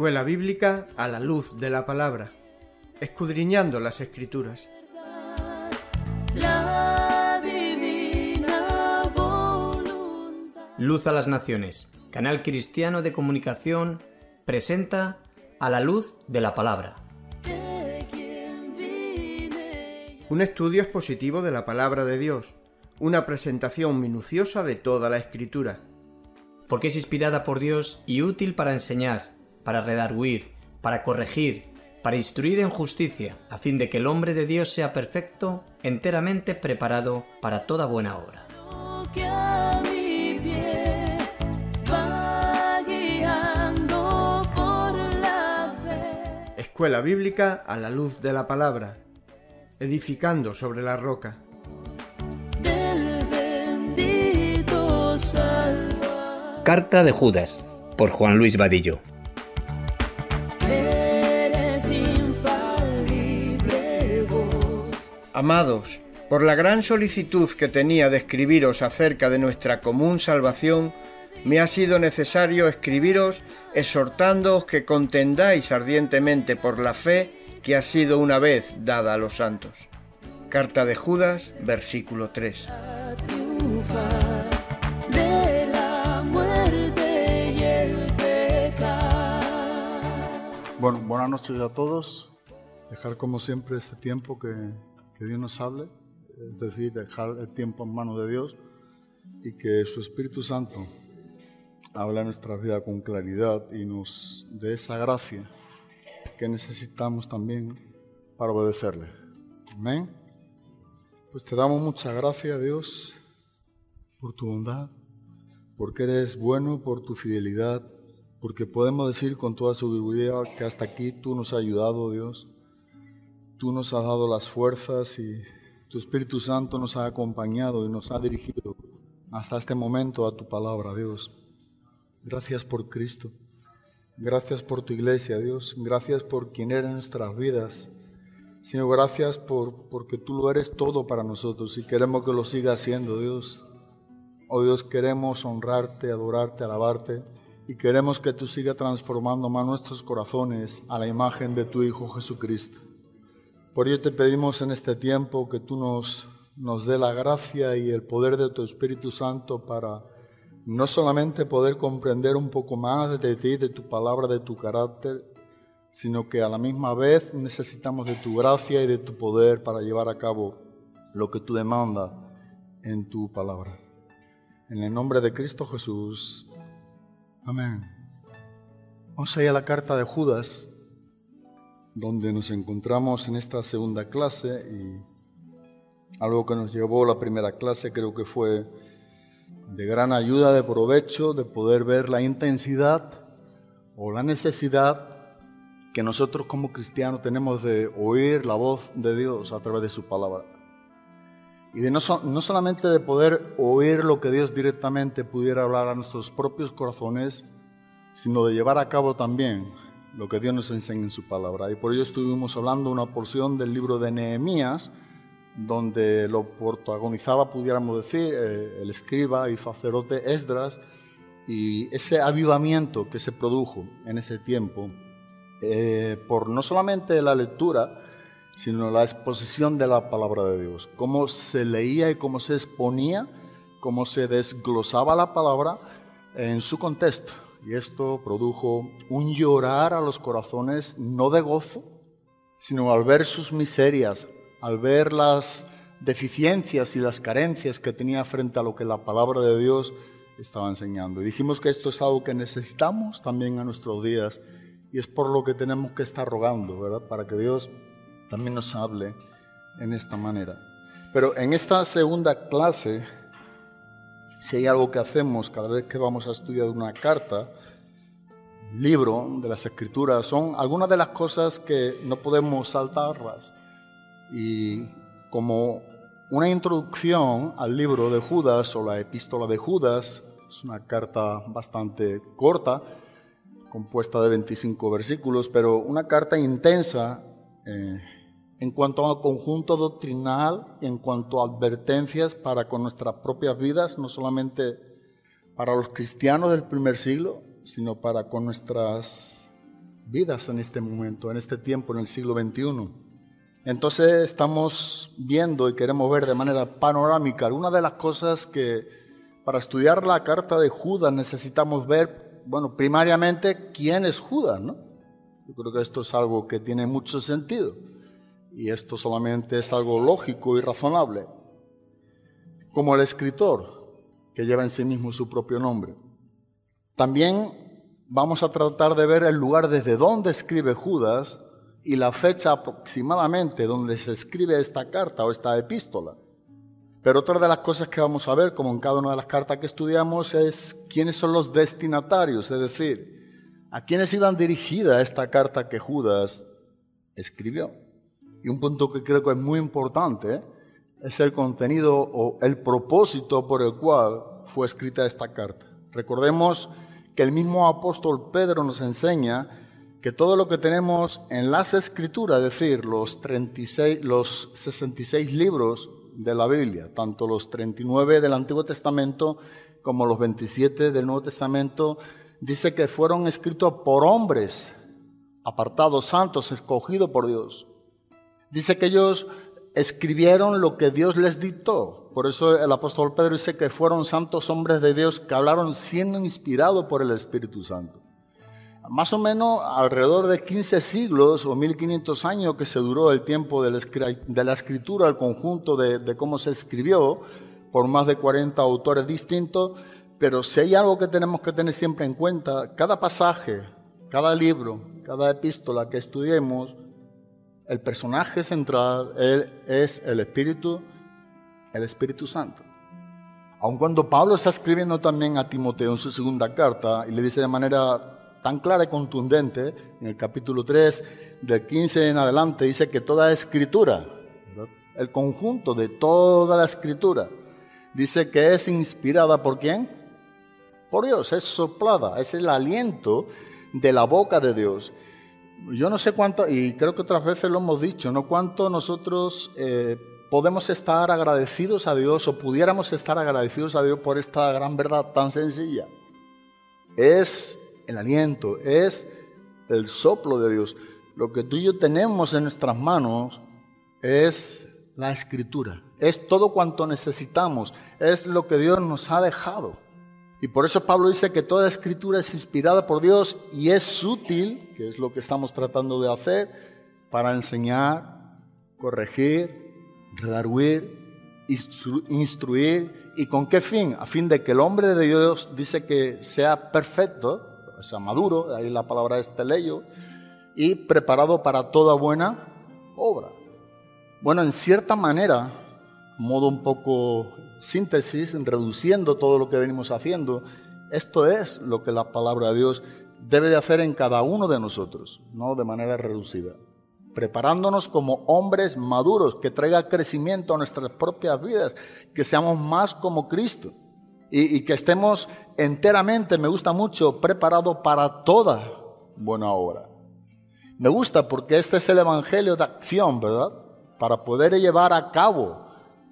Escuela Bíblica a la luz de la palabra, escudriñando las escrituras. Luz a las Naciones, canal cristiano de comunicación, presenta a la luz de la palabra. Un estudio expositivo de la palabra de Dios, una presentación minuciosa de toda la escritura. Porque es inspirada por Dios y útil para enseñar, para redarguir, para corregir, para instruir en justicia, a fin de que el hombre de Dios sea perfecto, enteramente preparado para toda buena obra. Escuela Bíblica a la luz de la palabra, edificando sobre la roca. Carta de Judas, por Juan Luis Vadillo. Amados, por la gran solicitud que tenía de escribiros acerca de nuestra común salvación, me ha sido necesario escribiros exhortándoos que contendáis ardientemente por la fe que ha sido una vez dada a los santos. Carta de Judas, versículo 3. a triunfar de la muerte y el pecado. Bueno, buenas noches a todos. Dejar como siempre este tiempo que, que Dios nos hable, es decir, dejar el tiempo en manos de Dios y que su Espíritu Santo hable en nuestra vida con claridad y nos dé esa gracia que necesitamos también para obedecerle. Amén. Pues te damos muchas gracias, Dios, por tu bondad, porque eres bueno, por tu fidelidad, porque podemos decir con toda seguridad que hasta aquí tú nos has ayudado, Dios. Tú nos has dado las fuerzas y tu Espíritu Santo nos ha acompañado y nos ha dirigido hasta este momento a tu palabra, Dios. Gracias por Cristo. Gracias por tu iglesia, Dios. Gracias por quien eres en nuestras vidas. Señor, gracias por, porque tú lo eres todo para nosotros y queremos que lo siga haciendo, Dios. Oh Dios, queremos honrarte, adorarte, alabarte y queremos que tú sigas transformando más nuestros corazones a la imagen de tu Hijo Jesucristo. Por ello te pedimos en este tiempo que tú nos, nos dé la gracia y el poder de tu Espíritu Santo para no solamente poder comprender un poco más de ti, de tu palabra, de tu carácter, sino que a la misma vez necesitamos de tu gracia y de tu poder para llevar a cabo lo que tú demandas en tu palabra. En el nombre de Cristo Jesús. Amén. Vamos allá a la carta de Judas, donde nos encontramos en esta segunda clase y algo que nos llevó la primera clase creo que fue de gran ayuda, de provecho, de poder ver la intensidad o la necesidad que nosotros como cristianos tenemos de oír la voz de Dios a través de su palabra. Y de no, no solamente de poder oír lo que Dios directamente pudiera hablar a nuestros propios corazones, sino de llevar a cabo también lo que Dios nos enseña en su palabra. Y por ello estuvimos hablando una porción del libro de Nehemías, donde lo protagonizaba, pudiéramos decir, eh, el escriba y sacerdote Esdras, y ese avivamiento que se produjo en ese tiempo, eh, por no solamente la lectura, sino la exposición de la palabra de Dios, cómo se leía y cómo se exponía, cómo se desglosaba la palabra en su contexto. Y esto produjo un llorar a los corazones, no de gozo, sino al ver sus miserias, al ver las deficiencias y las carencias que tenía frente a lo que la palabra de Dios estaba enseñando. Y dijimos que esto es algo que necesitamos también a nuestros días y es por lo que tenemos que estar rogando, ¿verdad? Para que Dios también nos hable en esta manera. Pero en esta segunda clase, si hay algo que hacemos cada vez que vamos a estudiar una carta, libro de las escrituras, son algunas de las cosas que no podemos saltarlas. Y como una introducción al libro de Judas o la epístola de Judas, es una carta bastante corta, compuesta de 25 versículos, pero una carta intensa eh, en cuanto a conjunto doctrinal en cuanto a advertencias para con nuestras propias vidas, no solamente para los cristianos del primer siglo, sino para con nuestras vidas en este momento, en este tiempo, en el siglo XXI. Entonces estamos viendo y queremos ver de manera panorámica algunas de las cosas que para estudiar la carta de Judas necesitamos ver, bueno, primariamente quién es Judas, ¿no? Yo creo que esto es algo que tiene mucho sentido y esto solamente es algo lógico y razonable. Como el escritor que lleva en sí mismo su propio nombre. También vamos a tratar de ver el lugar desde donde escribe Judas y la fecha aproximadamente donde se escribe esta carta o esta epístola. Pero otra de las cosas que vamos a ver, como en cada una de las cartas que estudiamos, es quiénes son los destinatarios, es decir, a quiénes iban dirigida esta carta que Judas escribió. Y un punto que creo que es muy importante es el contenido o el propósito por el cual fue escrita esta carta. Recordemos que el mismo apóstol Pedro nos enseña que todo lo que tenemos en las escrituras, es decir, los, 36, los 66 libros de la Biblia, tanto los 39 del Antiguo Testamento como los 27 del Nuevo Testamento, dice que fueron escritos por hombres apartados, santos, escogidos por Dios. Dice que ellos escribieron lo que Dios les dictó. Por eso el apóstol Pedro dice que fueron santos hombres de Dios que hablaron siendo inspirados por el Espíritu Santo. Más o menos alrededor de 15 siglos o 1500 años que se duró el tiempo de la escritura, el conjunto de, de cómo se escribió, por más de 40 autores distintos, pero si hay algo que tenemos que tener siempre en cuenta, cada pasaje, cada libro, cada epístola que estudiemos, el personaje central es el Espíritu, el Espíritu Santo. Aun cuando Pablo está escribiendo también a Timoteo en su segunda carta y le dice de manera tan clara y contundente, en el capítulo 3, del 15 en adelante, dice que toda escritura, el conjunto de toda la escritura, dice que es inspirada por quién? Por Dios, es soplada, es el aliento de la boca de Dios yo no sé cuánto, y creo que otras veces lo hemos dicho, ¿no? Cuánto nosotros eh, podemos estar agradecidos a Dios o pudiéramos estar agradecidos a Dios por esta gran verdad tan sencilla. Es el aliento, es el soplo de Dios. Lo que tú y yo tenemos en nuestras manos es la escritura, es todo cuanto necesitamos, es lo que Dios nos ha dejado. Y por eso Pablo dice que toda escritura es inspirada por Dios y es útil, que es lo que estamos tratando de hacer, para enseñar, corregir, redarguir, instruir. ¿Y con qué fin? A fin de que el hombre de Dios dice que sea perfecto, sea, maduro, ahí la palabra es teleio, y preparado para toda buena obra. Bueno, en cierta manera, modo un poco síntesis, reduciendo todo lo que venimos haciendo, esto es lo que la palabra de Dios debe de hacer en cada uno de nosotros, no de manera reducida. Preparándonos como hombres maduros, que traiga crecimiento a nuestras propias vidas, que seamos más como Cristo y, que estemos enteramente, me gusta mucho, preparados para toda buena obra. Me gusta porque este es el Evangelio de acción, ¿verdad? Para poder llevar a cabo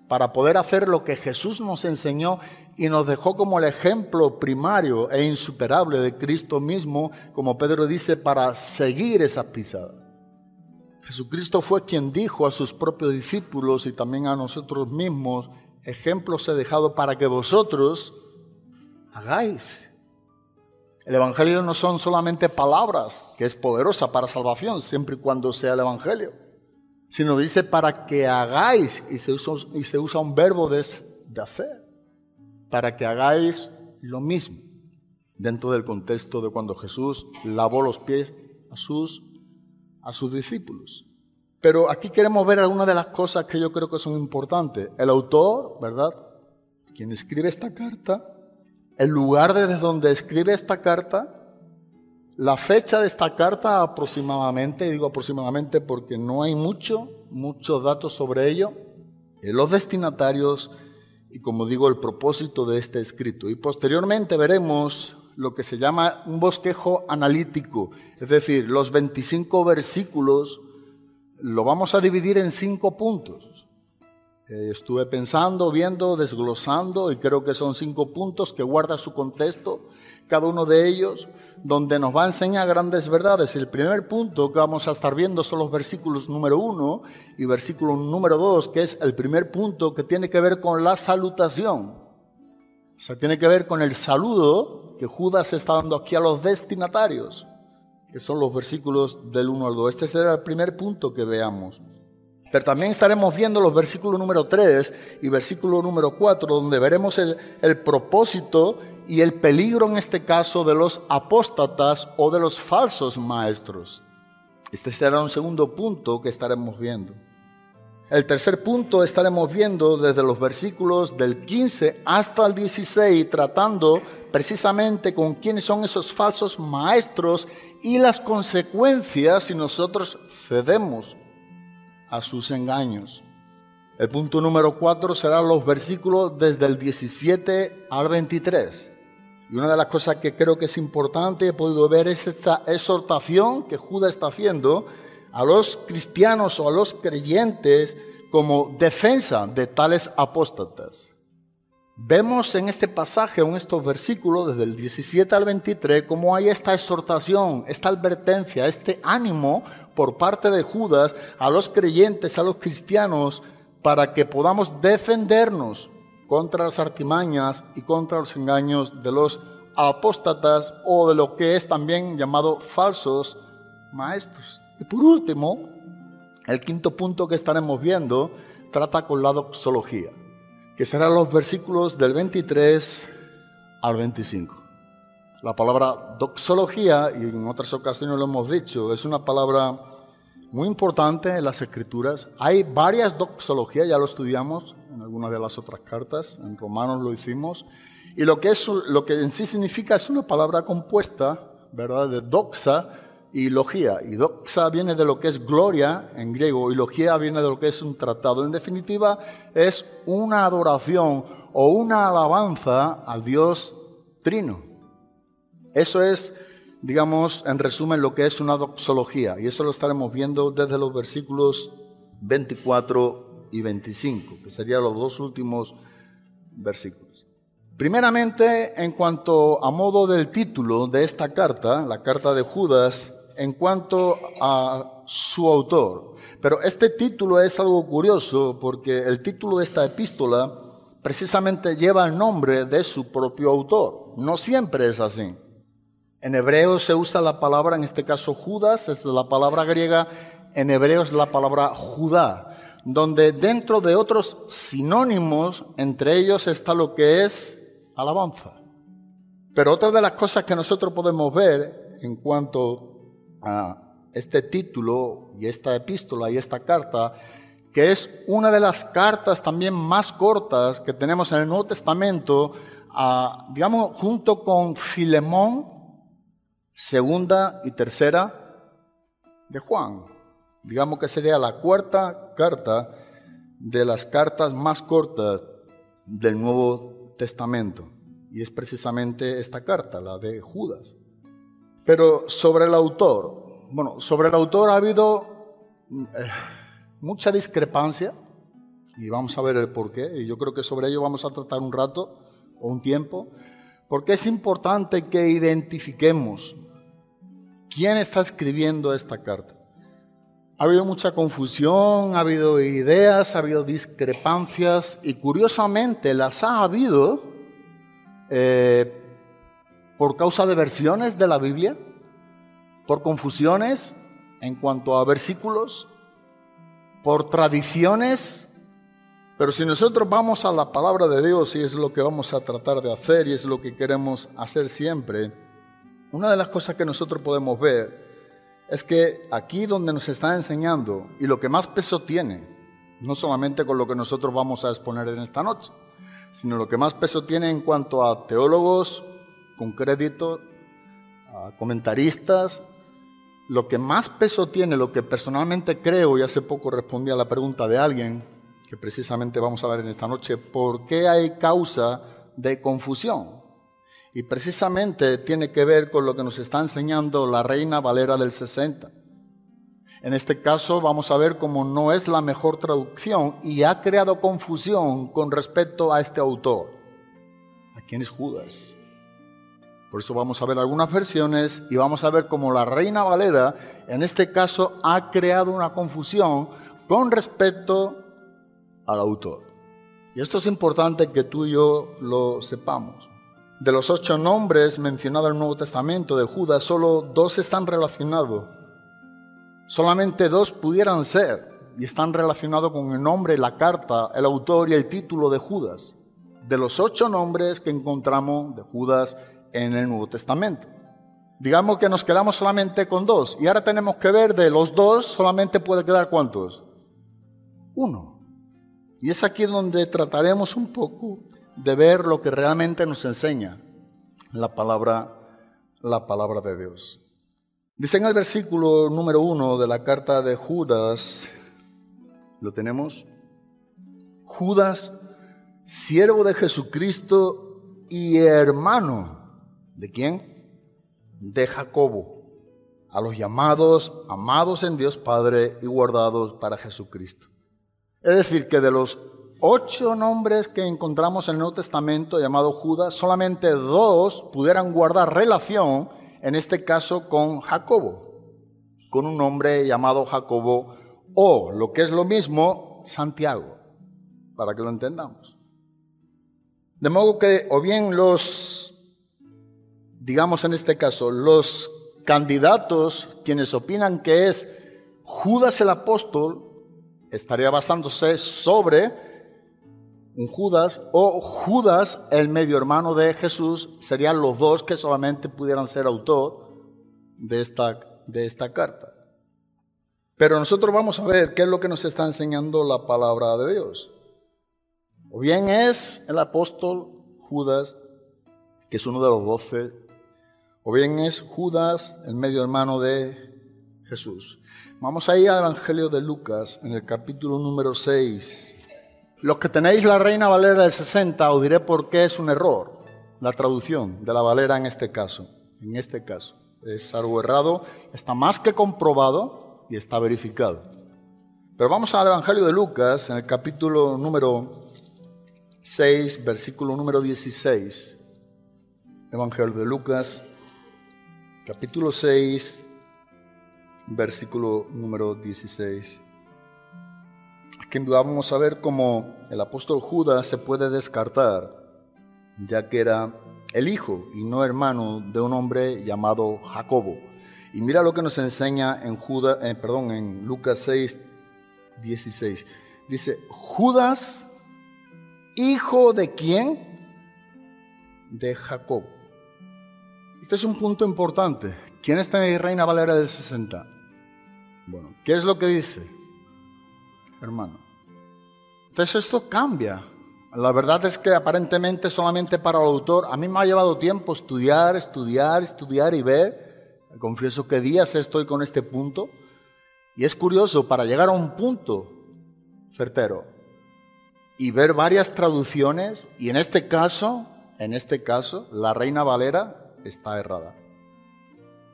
para poder hacer lo que Jesús nos enseñó y nos dejó como el ejemplo primario e insuperable de Cristo mismo, como Pedro dice, para seguir esa pisada. Jesucristo fue quien dijo a sus propios discípulos y también a nosotros mismos, ejemplos he dejado para que vosotros hagáis. El Evangelio no son solamente palabras, que es poderosa para salvación, siempre y cuando sea el Evangelio sino dice para que hagáis, y se usa, un verbo de, de hacer, para que hagáis lo mismo, dentro del contexto de cuando Jesús lavó los pies a sus, a sus discípulos. Pero aquí queremos ver algunas de las cosas que yo creo que son importantes. El autor, ¿verdad? Quien escribe esta carta, el lugar desde donde escribe esta carta la fecha de esta carta aproximadamente, digo aproximadamente porque no hay mucho, muchos datos sobre ello, eh, los destinatarios y como digo el propósito de este escrito. Y posteriormente veremos lo que se llama un bosquejo analítico, es decir, los 25 versículos lo vamos a dividir en cinco puntos. Eh, estuve pensando, viendo, desglosando y creo que son cinco puntos que guarda su contexto, cada uno de ellos, donde nos va a enseñar grandes verdades. El primer punto que vamos a estar viendo son los versículos número uno y versículo número dos, que es el primer punto que tiene que ver con la salutación. O sea, tiene que ver con el saludo que Judas está dando aquí a los destinatarios, que son los versículos del 1 al 2. Este será el primer punto que veamos. Pero también estaremos viendo los versículos número 3 y versículo número 4, donde veremos el, el, propósito y el peligro en este caso de los apóstatas o de los falsos maestros. Este será un segundo punto que estaremos viendo. El tercer punto estaremos viendo desde los versículos del 15 hasta el 16, tratando precisamente con quiénes son esos falsos maestros y las consecuencias si nosotros cedemos a sus engaños. El punto número 4 será los versículos desde el 17 al 23. Y una de las cosas que creo que es importante, he podido ver, es esta exhortación que Judas está haciendo a los cristianos o a los creyentes como defensa de tales apóstatas. Vemos en este pasaje, en estos versículos, desde el 17 al 23, cómo hay esta exhortación, esta advertencia, este ánimo por parte de Judas a los creyentes, a los cristianos, para que podamos defendernos contra las artimañas y contra los engaños de los apóstatas o de lo que es también llamado falsos maestros. Y por último, el quinto punto que estaremos viendo trata con la doxología que serán los versículos del 23 al 25. La palabra doxología, y en otras ocasiones lo hemos dicho, es una palabra muy importante en las escrituras. Hay varias doxologías, ya lo estudiamos en algunas de las otras cartas, en Romanos lo hicimos, y lo que, es, lo que en sí significa es una palabra compuesta, ¿verdad?, de doxa, y logía. Y doxa viene de lo que es gloria en griego y logía viene de lo que es un tratado. En definitiva, es una adoración o una alabanza al Dios trino. Eso es, digamos, en resumen, lo que es una doxología. Y eso lo estaremos viendo desde los versículos 24 y 25, que serían los dos últimos versículos. Primeramente, en cuanto a modo del título de esta carta, la carta de Judas, en cuanto a su autor. Pero este título es algo curioso porque el título de esta epístola precisamente lleva el nombre de su propio autor. No siempre es así. En hebreo se usa la palabra, en este caso Judas, es la palabra griega, en hebreo es la palabra Judá, donde dentro de otros sinónimos, entre ellos está lo que es alabanza. Pero otra de las cosas que nosotros podemos ver en cuanto este título y esta epístola y esta carta, que es una de las cartas también más cortas que tenemos en el Nuevo Testamento, digamos, junto con Filemón, segunda y tercera de Juan. Digamos que sería la cuarta carta de las cartas más cortas del Nuevo Testamento. Y es precisamente esta carta, la de Judas. Pero sobre el autor, bueno, sobre el autor ha habido eh, mucha discrepancia y vamos a ver el por qué. Y yo creo que sobre ello vamos a tratar un rato o un tiempo, porque es importante que identifiquemos quién está escribiendo esta carta. Ha habido mucha confusión, ha habido ideas, ha habido discrepancias y curiosamente las ha habido eh, por causa de versiones de la Biblia, por confusiones en cuanto a versículos, por tradiciones, pero si nosotros vamos a la palabra de Dios y es lo que vamos a tratar de hacer y es lo que queremos hacer siempre, una de las cosas que nosotros podemos ver es que aquí donde nos está enseñando y lo que más peso tiene, no solamente con lo que nosotros vamos a exponer en esta noche, sino lo que más peso tiene en cuanto a teólogos con crédito, a comentaristas, lo que más peso tiene, lo que personalmente creo, y hace poco respondí a la pregunta de alguien, que precisamente vamos a ver en esta noche, ¿por qué hay causa de confusión? Y precisamente tiene que ver con lo que nos está enseñando la Reina Valera del 60. En este caso vamos a ver cómo no es la mejor traducción y ha creado confusión con respecto a este autor. ¿A quién es Judas? Por eso vamos a ver algunas versiones y vamos a ver cómo la Reina Valera en este caso ha creado una confusión con respecto al autor. Y esto es importante que tú y yo lo sepamos. De los ocho nombres mencionados en el Nuevo Testamento de Judas, solo dos están relacionados. Solamente dos pudieran ser y están relacionados con el nombre, la carta, el autor y el título de Judas. De los ocho nombres que encontramos de Judas en el Nuevo Testamento. Digamos que nos quedamos solamente con dos y ahora tenemos que ver de los dos solamente puede quedar cuántos. Uno. Y es aquí donde trataremos un poco de ver lo que realmente nos enseña la palabra, la palabra de Dios. Dice en el versículo número uno de la carta de Judas, ¿lo tenemos? Judas, siervo de Jesucristo y hermano, ¿de quién? De Jacobo, a los llamados, amados en Dios Padre y guardados para Jesucristo. Es decir, que de los ocho nombres que encontramos en el Nuevo Testamento llamado Judas, solamente dos pudieran guardar relación, en este caso con Jacobo, con un nombre llamado Jacobo o, lo que es lo mismo, Santiago, para que lo entendamos. De modo que o bien los, digamos en este caso, los candidatos, quienes opinan que es Judas el apóstol, estaría basándose sobre un Judas o Judas, el medio hermano de Jesús, serían los dos que solamente pudieran ser autor de esta, de esta carta. Pero nosotros vamos a ver qué es lo que nos está enseñando la palabra de Dios. O bien es el apóstol Judas, que es uno de los doce, o bien es Judas, el medio hermano de Jesús. Vamos ahí al Evangelio de Lucas, en el capítulo número 6. Los que tenéis la Reina Valera del 60, os diré por qué es un error la traducción de la Valera en este caso. En este caso es algo errado, está más que comprobado y está verificado. Pero vamos al Evangelio de Lucas, en el capítulo número 6, versículo número 16. Evangelio de Lucas, capítulo 6, versículo número 16 que vamos a ver cómo el apóstol Judas se puede descartar, ya que era el hijo y no hermano de un hombre llamado Jacobo. Y mira lo que nos enseña en, Judas, eh, perdón, en Lucas 6, 16. Dice, Judas, hijo de quién? De Jacob. Este es un punto importante. ¿Quién está en Reina Valera del 60? Bueno, ¿qué es lo que dice? Hermano. Entonces esto cambia. La verdad es que aparentemente solamente para el autor, a mí me ha llevado tiempo estudiar, estudiar, estudiar y ver. Confieso que días estoy con este punto. Y es curioso, para llegar a un punto certero y ver varias traducciones, y en este caso, en este caso, la Reina Valera está errada.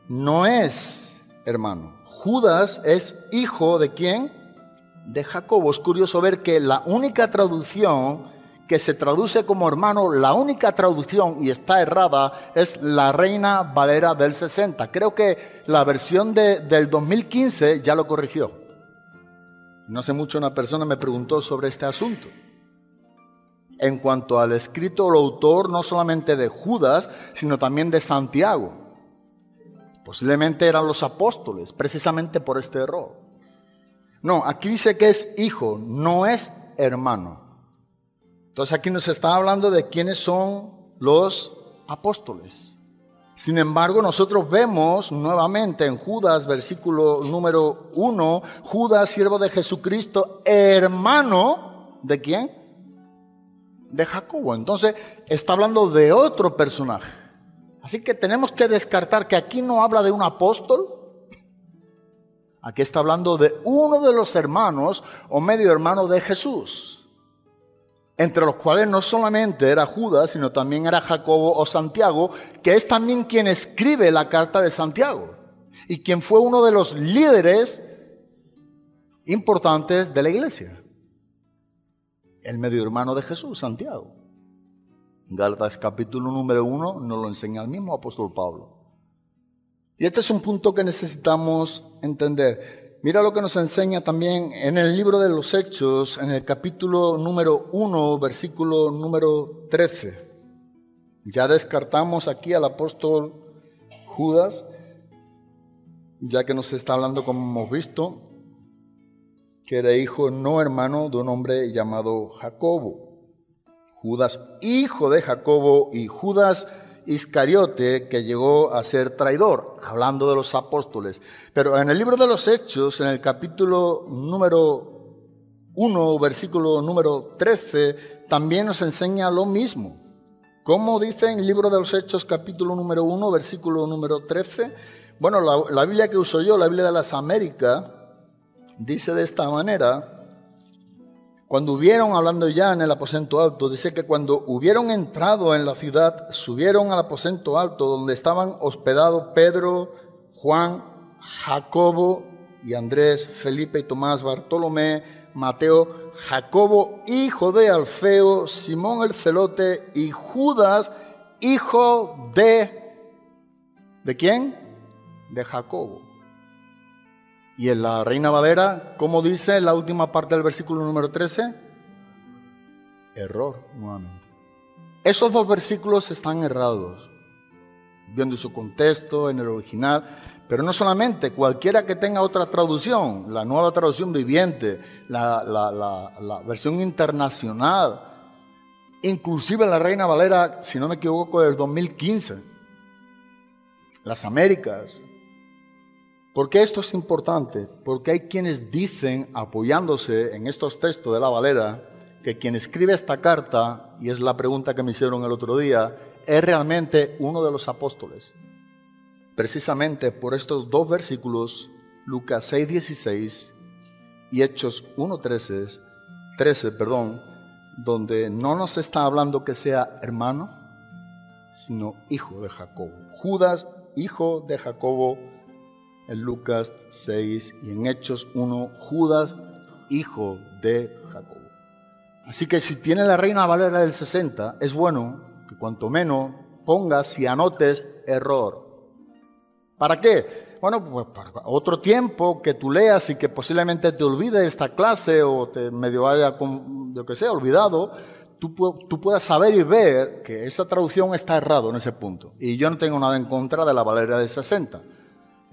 No es, hermano. Judas es hijo de quién? De Jacobo. Es curioso ver que la única traducción que se traduce como hermano, la única traducción, y está errada, es la Reina Valera del 60. Creo que la versión de, del 2015 ya lo corrigió. No hace mucho una persona me preguntó sobre este asunto. En cuanto al escrito, el autor no solamente de Judas, sino también de Santiago. Posiblemente eran los apóstoles, precisamente por este error. No, aquí dice que es hijo, no es hermano. Entonces aquí nos está hablando de quiénes son los apóstoles. Sin embargo, nosotros vemos nuevamente en Judas, versículo número 1, Judas, siervo de Jesucristo, hermano de quién? De Jacobo. Entonces está hablando de otro personaje. Así que tenemos que descartar que aquí no habla de un apóstol, Aquí está hablando de uno de los hermanos o medio hermano de Jesús, entre los cuales no solamente era Judas, sino también era Jacobo o Santiago, que es también quien escribe la carta de Santiago y quien fue uno de los líderes importantes de la iglesia. El medio hermano de Jesús, Santiago. Gálatas capítulo número uno nos lo enseña el mismo apóstol Pablo. Y este es un punto que necesitamos entender. Mira lo que nos enseña también en el libro de los Hechos, en el capítulo número 1, versículo número 13. Ya descartamos aquí al apóstol Judas, ya que nos está hablando, como hemos visto, que era hijo no hermano de un hombre llamado Jacobo. Judas, hijo de Jacobo, y Judas Iscariote, que llegó a ser traidor, hablando de los apóstoles. Pero en el libro de los Hechos, en el capítulo número 1, versículo número 13, también nos enseña lo mismo. ¿Cómo dice en el libro de los Hechos, capítulo número 1, versículo número 13? Bueno, la, la Biblia que uso yo, la Biblia de las Américas, dice de esta manera, cuando hubieron, hablando ya en el aposento alto, dice que cuando hubieron entrado en la ciudad, subieron al aposento alto donde estaban hospedados Pedro, Juan, Jacobo y Andrés, Felipe y Tomás, Bartolomé, Mateo, Jacobo, hijo de Alfeo, Simón el celote y Judas, hijo de... ¿De quién? De Jacobo. Y en la Reina Valera, ¿cómo dice la última parte del versículo número 13? Error, nuevamente. Esos dos versículos están errados, viendo su contexto en el original, pero no solamente, cualquiera que tenga otra traducción, la nueva traducción viviente, la, la versión internacional, inclusive la Reina Valera, si no me equivoco, del 2015, las Américas, ¿Por qué esto es importante? Porque hay quienes dicen, apoyándose en estos textos de la Valera, que quien escribe esta carta, y es la pregunta que me hicieron el otro día, es realmente uno de los apóstoles. Precisamente por estos dos versículos, Lucas 6:16 y Hechos 1:13, 13, perdón, donde no nos está hablando que sea hermano, sino hijo de Jacobo. Judas, hijo de Jacobo, en Lucas 6 y en Hechos 1, Judas, hijo de Jacobo. Así que si tiene la Reina Valera del 60, es bueno que cuanto menos pongas y anotes error. ¿Para qué? Bueno, pues para otro tiempo que tú leas y que posiblemente te olvide esta clase o te medio haya, yo que sé, olvidado, tú, tú puedas saber y ver que esa traducción está errado en ese punto. Y yo no tengo nada en contra de la Valera del 60.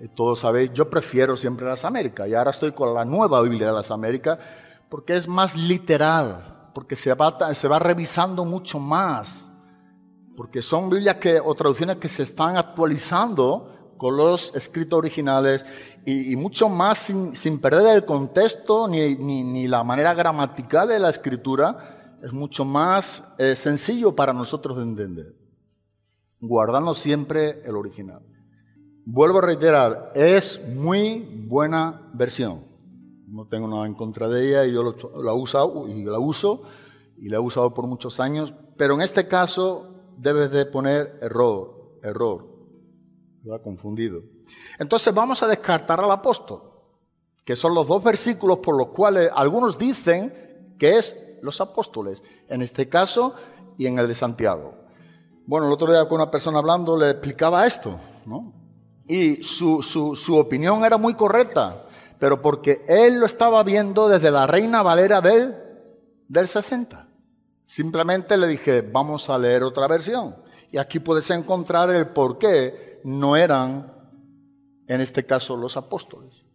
Eh, todos sabéis, yo prefiero siempre las Américas y ahora estoy con la nueva Biblia de las Américas porque es más literal, porque se va, se va revisando mucho más, porque son Biblias que, o traducciones que se están actualizando con los escritos originales y, mucho más sin, sin, perder el contexto ni, ni, ni, la manera gramatical de la escritura, es mucho más eh, sencillo para nosotros de entender, guardando siempre el original. Vuelvo a reiterar, es muy buena versión. No tengo nada en contra de ella yo la, usado, y la uso y la he usado por muchos años, pero en este caso debes de poner error, error, ¿verdad? Confundido. Entonces vamos a descartar al apóstol, que son los dos versículos por los cuales algunos dicen que es los apóstoles, en este caso y en el de Santiago. Bueno, el otro día con una persona hablando le explicaba esto, ¿no? Y su, su, su, opinión era muy correcta, pero porque él lo estaba viendo desde la Reina Valera del, del 60. Simplemente le dije, vamos a leer otra versión. Y aquí puedes encontrar el por qué no eran, en este caso, los apóstoles.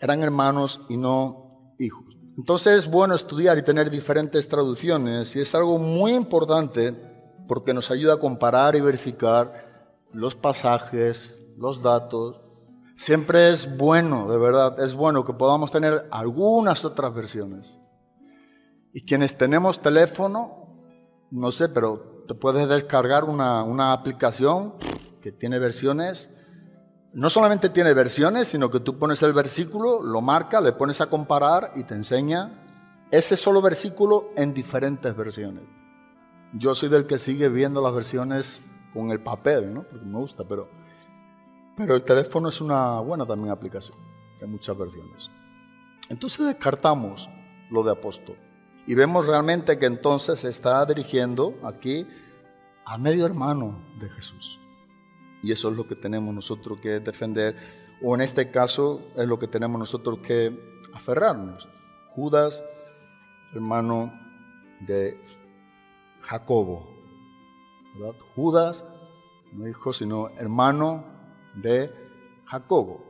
Eran hermanos y no hijos. Entonces es bueno estudiar y tener diferentes traducciones y es algo muy importante porque nos ayuda a comparar y verificar los pasajes, los datos. Siempre es bueno, de verdad, es bueno que podamos tener algunas otras versiones. Y quienes tenemos teléfono, no sé, pero te puedes descargar una, una aplicación que tiene versiones. No solamente tiene versiones, sino que tú pones el versículo, lo marca, le pones a comparar y te enseña ese solo versículo en diferentes versiones. Yo soy del que sigue viendo las versiones con el papel, ¿no? Porque me gusta, pero pero el teléfono es una buena también aplicación, hay muchas versiones. Entonces descartamos lo de apóstol. Y vemos realmente que entonces se está dirigiendo aquí al medio hermano de Jesús. Y eso es lo que tenemos nosotros que defender, o en este caso es lo que tenemos nosotros que aferrarnos. Judas, hermano de Jacobo. Judas, no hijo, sino hermano de Jacobo.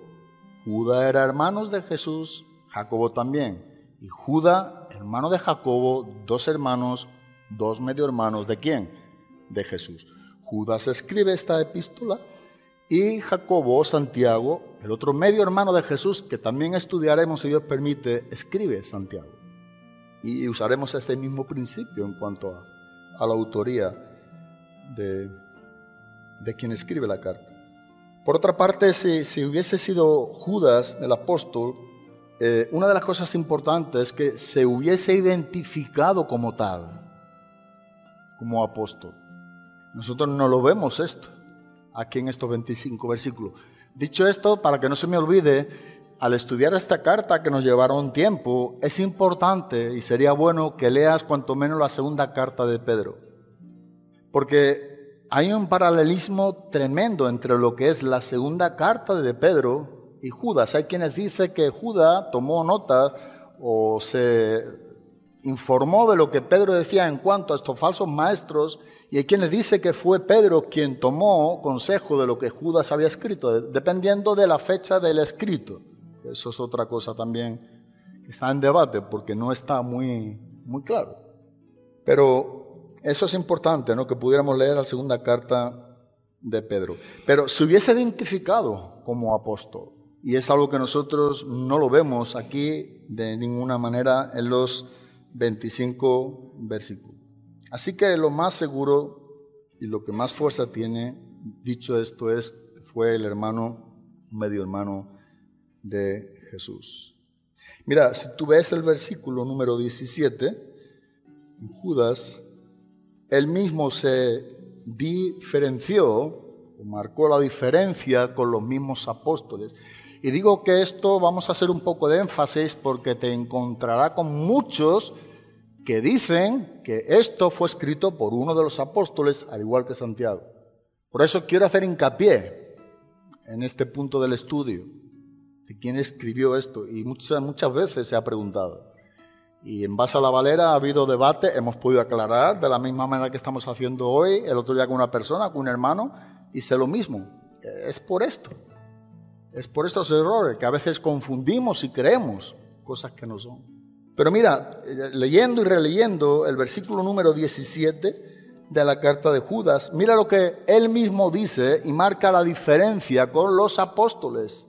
Judas era hermano de Jesús, Jacobo también. Y Judá, hermano de Jacobo, dos hermanos, dos medio hermanos de quién? De Jesús. Judas escribe esta epístola y Jacobo, Santiago, el otro medio hermano de Jesús, que también estudiaremos si Dios permite, escribe Santiago. Y usaremos este mismo principio en cuanto a la autoría de, de, quien escribe la carta. Por otra parte, si, si hubiese sido Judas, el apóstol, eh, una de las cosas importantes es que se hubiese identificado como tal, como apóstol. Nosotros no lo vemos esto aquí en estos 25 versículos. Dicho esto, para que no se me olvide, al estudiar esta carta que nos llevaron tiempo, es importante y sería bueno que leas cuanto menos la segunda carta de Pedro. Porque hay un paralelismo tremendo entre lo que es la segunda carta de Pedro y Judas. Hay quienes dicen que Judas tomó nota o se informó de lo que Pedro decía en cuanto a estos falsos maestros y hay quienes dicen que fue Pedro quien tomó consejo de lo que Judas había escrito, dependiendo de la fecha del escrito. Eso es otra cosa también que está en debate porque no está muy, muy claro. Pero eso es importante, ¿no? que pudiéramos leer la segunda carta de Pedro. Pero se hubiese identificado como apóstol, y es algo que nosotros no lo vemos aquí de ninguna manera en los 25 versículos. Así que lo más seguro y lo que más fuerza tiene, dicho esto, es fue el hermano, medio hermano de Jesús. Mira, si tú ves el versículo número 17, Judas, él mismo se diferenció, marcó la diferencia con los mismos apóstoles. Y digo que esto vamos a hacer un poco de énfasis porque te encontrará con muchos que dicen que esto fue escrito por uno de los apóstoles, al igual que Santiago. Por eso quiero hacer hincapié en este punto del estudio de quién escribió esto. Y muchas, muchas veces se ha preguntado. Y en base a la valera ha habido debate, hemos podido aclarar de la misma manera que estamos haciendo hoy, el otro día con una persona, con un hermano, sé lo mismo. Es por esto. Es por estos errores que a veces confundimos y creemos cosas que no son. Pero mira, leyendo y releyendo el versículo número 17 de la carta de Judas, mira lo que él mismo dice y marca la diferencia con los apóstoles.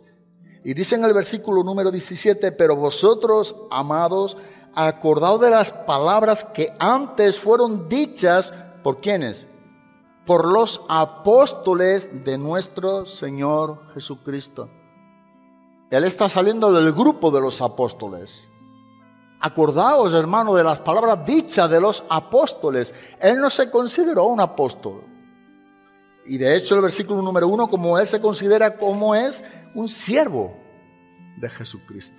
Y dice en el versículo número 17, pero vosotros, amados, acordaos de las palabras que antes fueron dichas por quienes? Por los apóstoles de nuestro Señor Jesucristo. Él está saliendo del grupo de los apóstoles. Acordaos, hermano, de las palabras dichas de los apóstoles. Él no se consideró un apóstol. Y de hecho el versículo número uno, como él se considera como es un siervo de Jesucristo.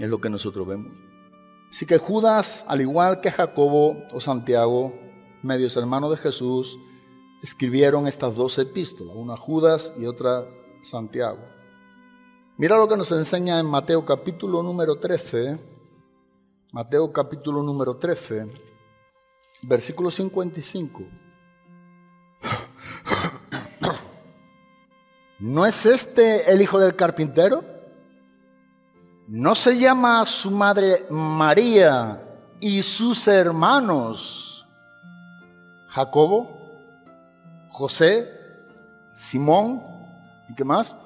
Es lo que nosotros vemos. Así que Judas, al igual que Jacobo o Santiago, medios hermanos de Jesús, escribieron estas dos epístolas, una Judas y otra Santiago. Mira lo que nos enseña en Mateo capítulo número 13, Mateo capítulo número 13, versículo 55. ¿No es este el hijo del carpintero? ¿No se llama su madre María y sus hermanos Jacobo, José, Simón y qué más?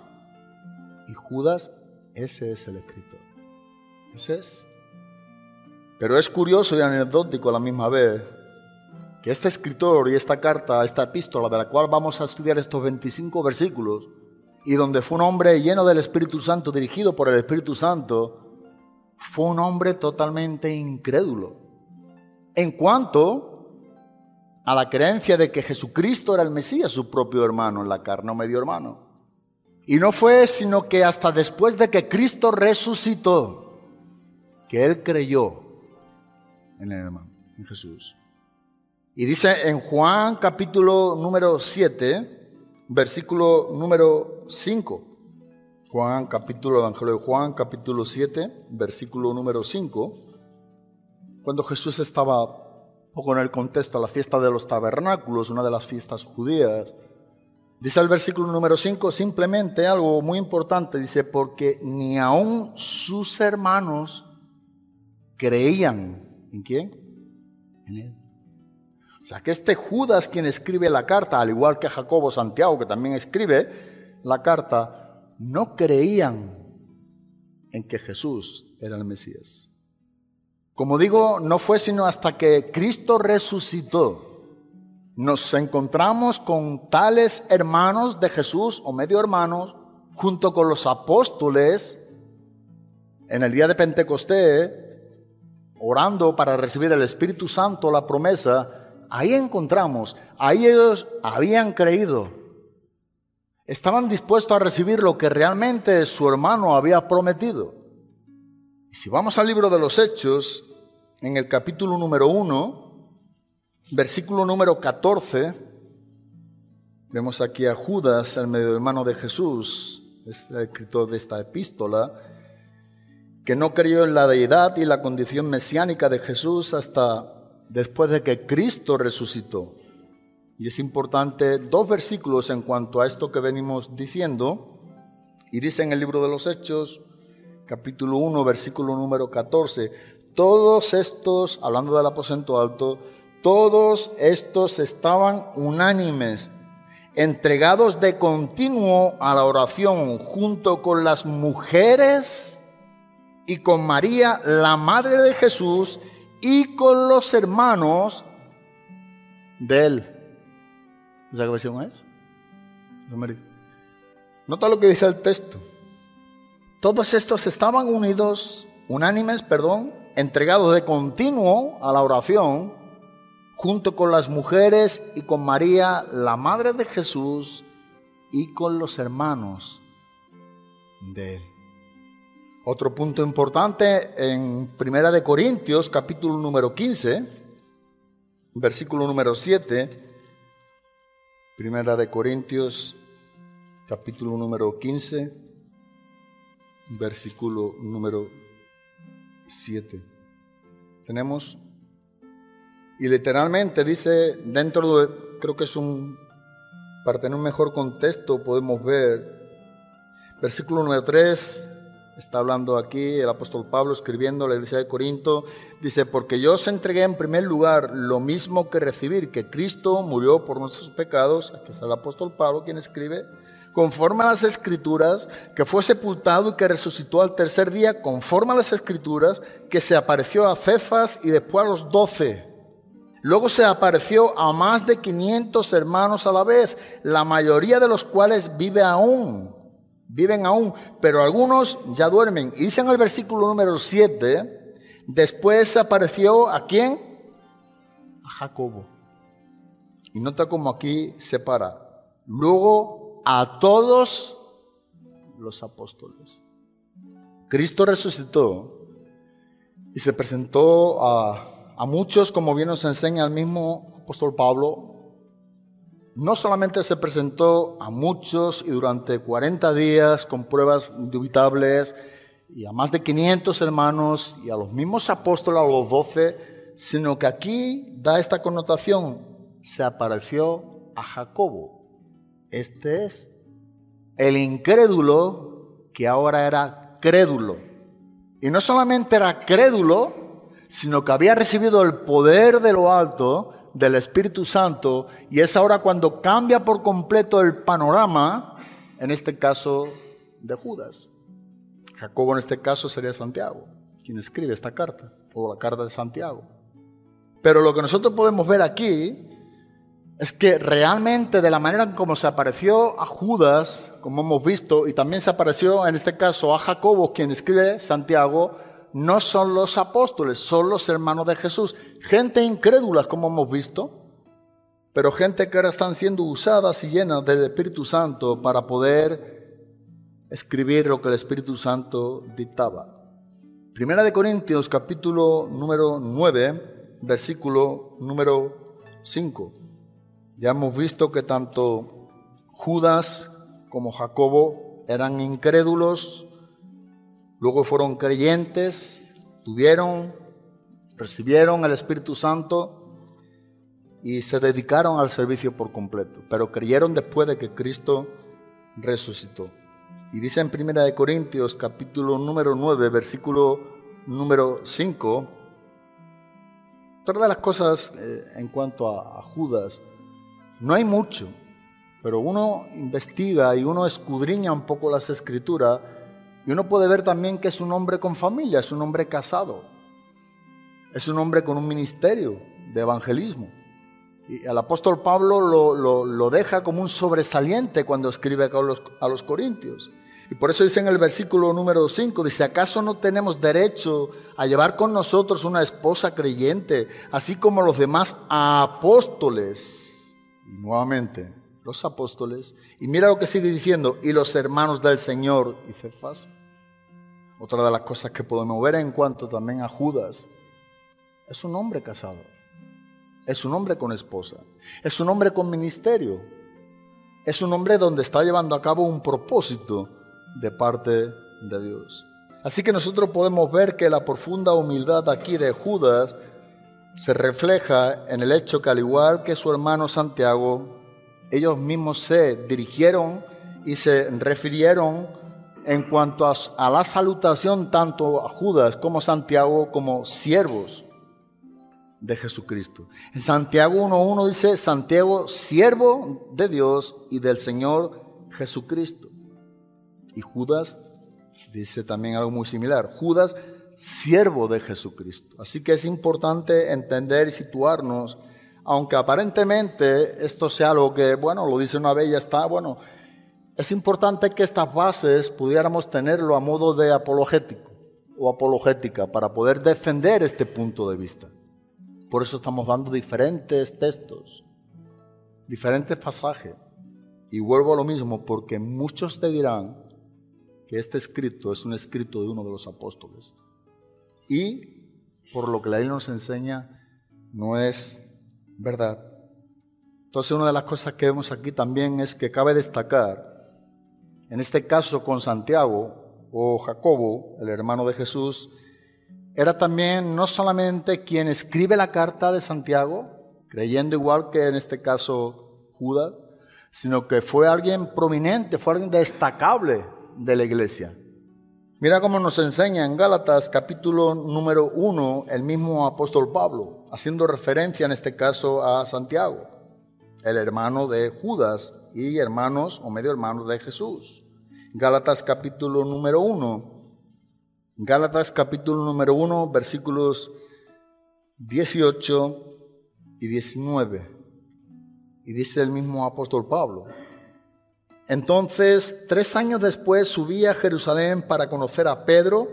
y Judas, ese es el escritor. Ese es. Pero es curioso y anecdótico a la misma vez que este escritor y esta carta, esta epístola de la cual vamos a estudiar estos 25 versículos, y donde fue un hombre lleno del Espíritu Santo, dirigido por el Espíritu Santo, fue un hombre totalmente incrédulo. En cuanto a la creencia de que Jesucristo era el Mesías, su propio hermano en la carne, o medio hermano. Y no fue sino que hasta después de que Cristo resucitó, que él creyó en el hermano, en Jesús. Y dice en Juan capítulo número 7, versículo número 5. Juan capítulo, Evangelio de Juan capítulo 7, versículo número 5. Cuando Jesús estaba poco en el contexto de la fiesta de los tabernáculos, una de las fiestas judías, dice el versículo número 5 simplemente algo muy importante, dice, porque ni aun sus hermanos creían. ¿En quién? En él. O sea, que este Judas quien escribe la carta, al igual que Jacobo Santiago, que también escribe la carta, no creían en que Jesús era el Mesías. Como digo, no fue sino hasta que Cristo resucitó. Nos encontramos con tales hermanos de Jesús o medio hermanos, junto con los apóstoles, en el día de Pentecostés, orando para recibir el Espíritu Santo, la promesa, Ahí encontramos, ahí ellos habían creído. Estaban dispuestos a recibir lo que realmente su hermano había prometido. Y si vamos al libro de los Hechos, en el capítulo número 1, versículo número 14, vemos aquí a Judas, el medio hermano de Jesús, es el escritor de esta epístola, que no creyó en la deidad y la condición mesiánica de Jesús hasta después de que Cristo resucitó. Y es importante dos versículos en cuanto a esto que venimos diciendo. Y dice en el libro de los Hechos, capítulo 1, versículo número 14, todos estos, hablando del aposento alto, todos estos estaban unánimes, entregados de continuo a la oración junto con las mujeres y con María, la madre de Jesús, y con los hermanos de él. ¿Esa versión es? Nota lo que dice el texto. Todos estos estaban unidos, unánimes, perdón, entregados de continuo a la oración, junto con las mujeres y con María, la madre de Jesús, y con los hermanos de él. Otro punto importante en Primera de Corintios, capítulo número 15, versículo número 7. Primera de Corintios, capítulo número 15, versículo número 7. Tenemos, y literalmente dice, dentro de, creo que es un, para tener un mejor contexto podemos ver, versículo número 3, Está hablando aquí el apóstol Pablo escribiendo a la iglesia de Corinto. Dice, porque yo os entregué en primer lugar lo mismo que recibir, que Cristo murió por nuestros pecados. Aquí está el apóstol Pablo quien escribe. Conforme a las escrituras, que fue sepultado y que resucitó al tercer día, conforme a las escrituras, que se apareció a Cefas y después a los doce. Luego se apareció a más de 500 hermanos a la vez, la mayoría de los cuales vive aún viven aún, pero algunos ya duermen. Y dice en el versículo número 7, después apareció a quién? A Jacobo. Y nota cómo aquí separa. Luego a todos los apóstoles. Cristo resucitó y se presentó a, a muchos, como bien nos enseña el mismo apóstol Pablo, no solamente se presentó a muchos y durante 40 días con pruebas indubitables y a más de 500 hermanos y a los mismos apóstoles, a los 12, sino que aquí da esta connotación, se apareció a Jacobo. Este es el incrédulo que ahora era crédulo. Y no solamente era crédulo, sino que había recibido el poder de lo alto del Espíritu Santo y es ahora cuando cambia por completo el panorama, en este caso de Judas. Jacobo en este caso sería Santiago, quien escribe esta carta, o la carta de Santiago. Pero lo que nosotros podemos ver aquí es que realmente de la manera como se apareció a Judas, como hemos visto, y también se apareció en este caso a Jacobo, quien escribe Santiago, no son los apóstoles, son los hermanos de Jesús. Gente incrédula, como hemos visto, pero gente que ahora están siendo usadas y llenas del Espíritu Santo para poder escribir lo que el Espíritu Santo dictaba. Primera de Corintios capítulo número 9, versículo número 5. Ya hemos visto que tanto Judas como Jacobo eran incrédulos, luego fueron creyentes, tuvieron, recibieron el Espíritu Santo y se dedicaron al servicio por completo, pero creyeron después de que Cristo resucitó. Y dice en Primera de Corintios capítulo número 9, versículo número 5, todas las cosas eh, en cuanto a Judas, no hay mucho, pero uno investiga y uno escudriña un poco las escrituras y uno puede ver también que es un hombre con familia, es un hombre casado, es un hombre con un ministerio de evangelismo. Y el apóstol Pablo lo, lo- lo deja como un sobresaliente cuando escribe a los, a los Corintios. Y por eso dice en el versículo número 5, dice, ¿acaso no tenemos derecho a llevar con nosotros una esposa creyente, así como los demás apóstoles? Y nuevamente, los apóstoles. Y mira lo que sigue diciendo, y los hermanos del Señor y Cefas. Otra de las cosas que podemos ver en cuanto también a Judas, es un hombre casado. Es un hombre con esposa. Es un hombre con ministerio. Es un hombre donde está llevando a cabo un propósito de parte de Dios. Así que nosotros podemos ver que la profunda humildad aquí de Judas se refleja en el hecho que al igual que su hermano Santiago, ellos mismos se dirigieron y se refirieron en cuanto a, la salutación tanto a Judas como a Santiago como siervos de Jesucristo. En Santiago 1.1 dice, Santiago, siervo de Dios y del Señor Jesucristo. Y Judas dice también algo muy similar. Judas, siervo de Jesucristo. Así que es importante entender y situarnos, aunque aparentemente esto sea algo que, bueno, lo dice una vez está, bueno, es importante que estas bases pudiéramos tenerlo a modo de apologético o apologética para poder defender este punto de vista. Por eso estamos dando diferentes textos, diferentes pasajes. Y vuelvo a lo mismo, porque muchos te dirán que este escrito es un escrito de uno de los apóstoles. Y por lo que la ley nos enseña, no es verdad. Entonces una de las cosas que vemos aquí también es que cabe destacar, en este caso con Santiago o Jacobo, el hermano de Jesús, era también no solamente quien escribe la carta de Santiago, creyendo igual que en este caso Judas, sino que fue alguien prominente, fue alguien destacable de la iglesia. Mira cómo nos enseña en Gálatas capítulo número 1 el mismo apóstol Pablo, haciendo referencia en este caso a Santiago, el hermano de Judas y hermanos o medio hermanos de Jesús. Gálatas capítulo número 1, Gálatas capítulo número 1, versículos 18 y 19. Y dice el mismo apóstol Pablo. Entonces, tres años después subí a Jerusalén para conocer a Pedro.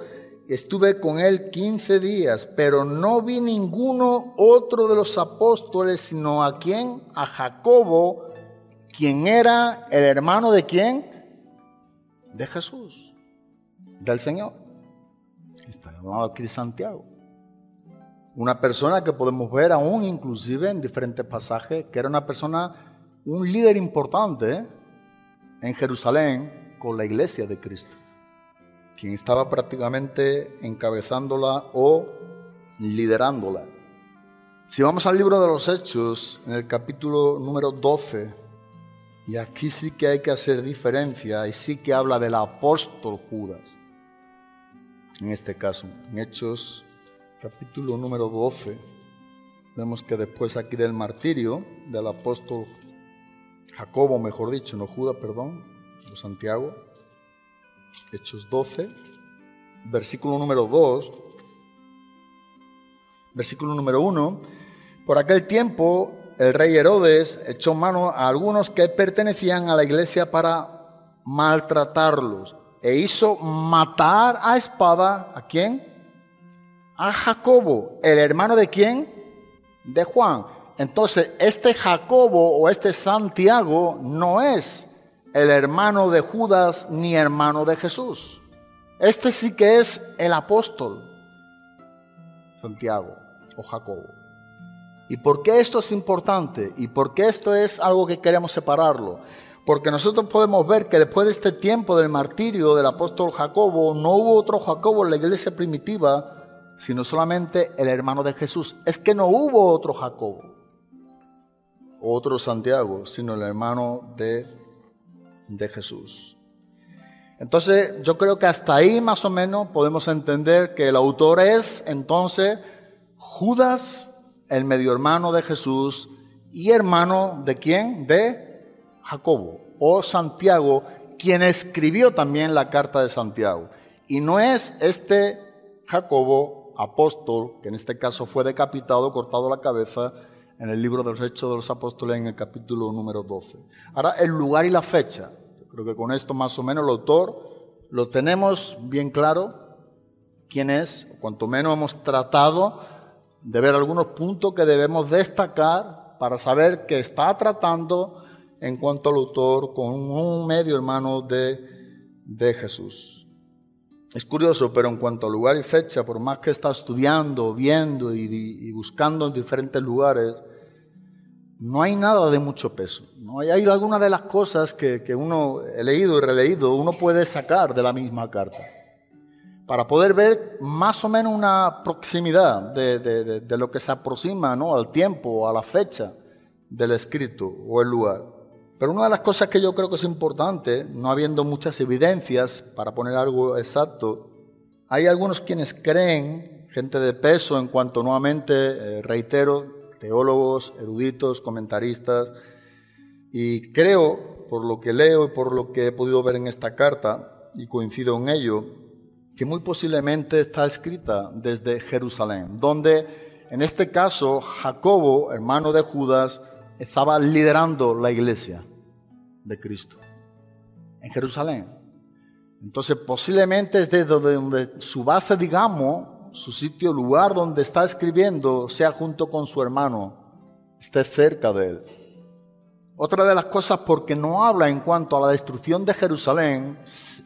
Estuve con él 15 días, pero no vi ninguno otro de los apóstoles, sino a quién? A Jacobo, quien era el hermano de quién? De Jesús, del Señor. Está llamado aquí Santiago. Una persona que podemos ver aún inclusive en diferentes pasajes, que era una persona, un líder importante ¿eh? en Jerusalén con la iglesia de Cristo, quien estaba prácticamente encabezándola o liderándola. Si vamos al libro de los Hechos, en el capítulo número 12, y aquí sí que hay que hacer diferencia, y sí que habla del apóstol Judas. En este caso, en Hechos capítulo número 12, vemos que después aquí del martirio del apóstol Jacobo, mejor dicho, no Judas, perdón, o Santiago, Hechos 12, versículo número 2, versículo número 1, por aquel tiempo el rey Herodes echó mano a algunos que pertenecían a la iglesia para maltratarlos e hizo matar a espada a quién? A Jacobo, el hermano de quién? De Juan. Entonces, este Jacobo o este Santiago no es el hermano de Judas ni hermano de Jesús. Este sí que es el apóstol, Santiago o Jacobo. ¿Y por qué esto es importante? ¿Y por qué esto es algo que queremos separarlo? Porque nosotros podemos ver que después de este tiempo del martirio del apóstol Jacobo, no hubo otro Jacobo en la iglesia primitiva, sino solamente el hermano de Jesús. Es que no hubo otro Jacobo, otro Santiago, sino el hermano de, de Jesús. Entonces yo creo que hasta ahí más o menos podemos entender que el autor es entonces Judas, el medio hermano de Jesús, y hermano de quién? De Jacobo o Santiago, quien escribió también la carta de Santiago. Y no es este Jacobo, apóstol, que en este caso fue decapitado, cortado la cabeza en el libro de los Hechos de los Apóstoles en el capítulo número 12. Ahora, el lugar y la fecha. creo que con esto más o menos el autor lo tenemos bien claro quién es, cuanto menos hemos tratado de ver algunos puntos que debemos destacar para saber que está tratando en cuanto al autor con un medio hermano de, de Jesús. Es curioso, pero en cuanto a lugar y fecha, por más que está estudiando, viendo y, buscando en diferentes lugares, no hay nada de mucho peso. ¿no? Hay, hay algunas de las cosas que, que uno, he leído y releído, uno puede sacar de la misma carta para poder ver más o menos una proximidad de, de, de, lo que se aproxima ¿no? al tiempo, a la fecha del escrito o el lugar. Pero una de las cosas que yo creo que es importante, no habiendo muchas evidencias para poner algo exacto, hay algunos quienes creen, gente de peso en cuanto nuevamente, eh, reitero, teólogos, eruditos, comentaristas, y creo, por lo que leo y por lo que he podido ver en esta carta, y coincido en ello, que muy posiblemente está escrita desde Jerusalén, donde en este caso Jacobo, hermano de Judas, estaba liderando la iglesia de Cristo, en Jerusalén. Entonces posiblemente es desde donde su base, digamos, su sitio, lugar donde está escribiendo, sea junto con su hermano, esté cerca de él. Otra de las cosas porque no habla en cuanto a la destrucción de Jerusalén,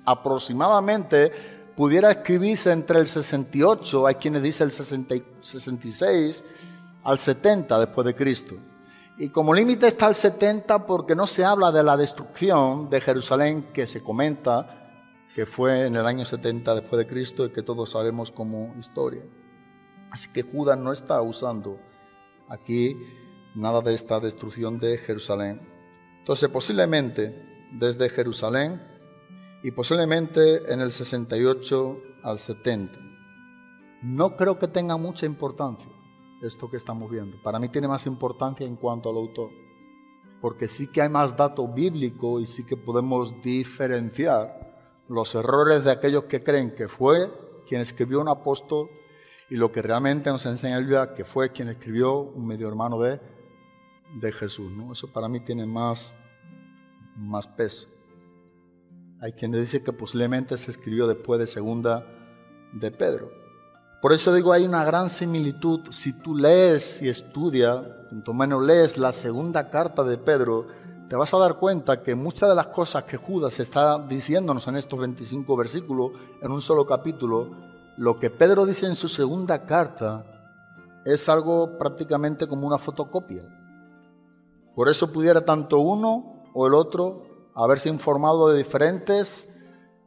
aproximadamente pudiera escribirse entre el 68, hay quienes dicen el 66 al 70 después de Cristo. Y como límite está el 70 porque no se habla de la destrucción de Jerusalén que se comenta que fue en el año 70 después de Cristo y que todos sabemos como historia. Así que Judas no está usando aquí nada de esta destrucción de Jerusalén. Entonces posiblemente desde Jerusalén y posiblemente en el 68 al 70. No creo que tenga mucha importancia esto que estamos viendo. Para mí tiene más importancia en cuanto al autor, porque sí que hay más dato bíblico y sí que podemos diferenciar los errores de aquellos que creen que fue quien escribió un apóstol y lo que realmente nos enseña el Biblia que fue quien escribió un medio hermano de, de Jesús. ¿no? Eso para mí tiene más, más peso. Hay quienes dicen que posiblemente se escribió después de segunda de Pedro. Por eso digo, hay una gran similitud. Si tú lees y estudias, tu menos lees la segunda carta de Pedro, te vas a dar cuenta que muchas de las cosas que Judas está diciéndonos en estos 25 versículos, en un solo capítulo, lo que Pedro dice en su segunda carta es algo prácticamente como una fotocopia. Por eso pudiera tanto uno o el otro haberse informado de diferentes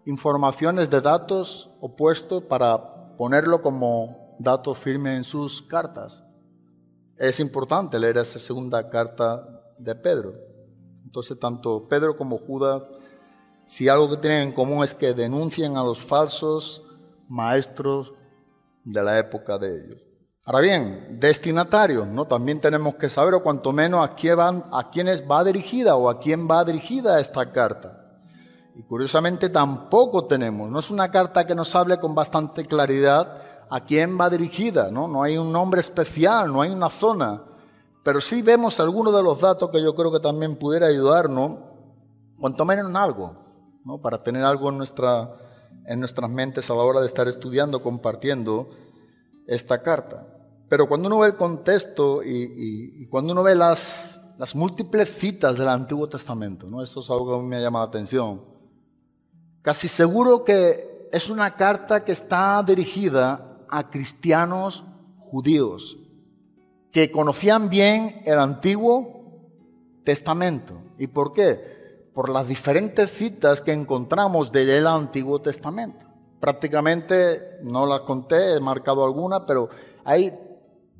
informaciones de datos opuestos para ponerlo como dato firme en sus cartas. Es importante leer esa segunda carta de Pedro. Entonces, tanto Pedro como Judas, si algo que tienen en común es que denuncian a los falsos maestros de la época de ellos. Ahora bien, destinatarios, ¿no? También tenemos que saber, o cuanto menos, a, quién van, a quiénes va dirigida o a quién va dirigida esta carta. Y curiosamente tampoco tenemos, no es una carta que nos hable con bastante claridad a quién va dirigida, ¿no? No hay un nombre especial, no hay una zona, pero sí vemos algunos de los datos que yo creo que también pudiera ayudarnos, cuanto menos en algo, ¿no? Para tener algo en, nuestra, en nuestras mentes a la hora de estar estudiando, compartiendo esta carta. Pero cuando uno ve el contexto y, y, y cuando uno ve las las múltiples citas del Antiguo Testamento, ¿no? Esto es algo que a mí me llama la atención. Casi seguro que es una carta que está dirigida a cristianos judíos que conocían bien el Antiguo Testamento. ¿Y por qué? Por las diferentes citas que encontramos del Antiguo Testamento. Prácticamente no las conté, he marcado alguna, pero hay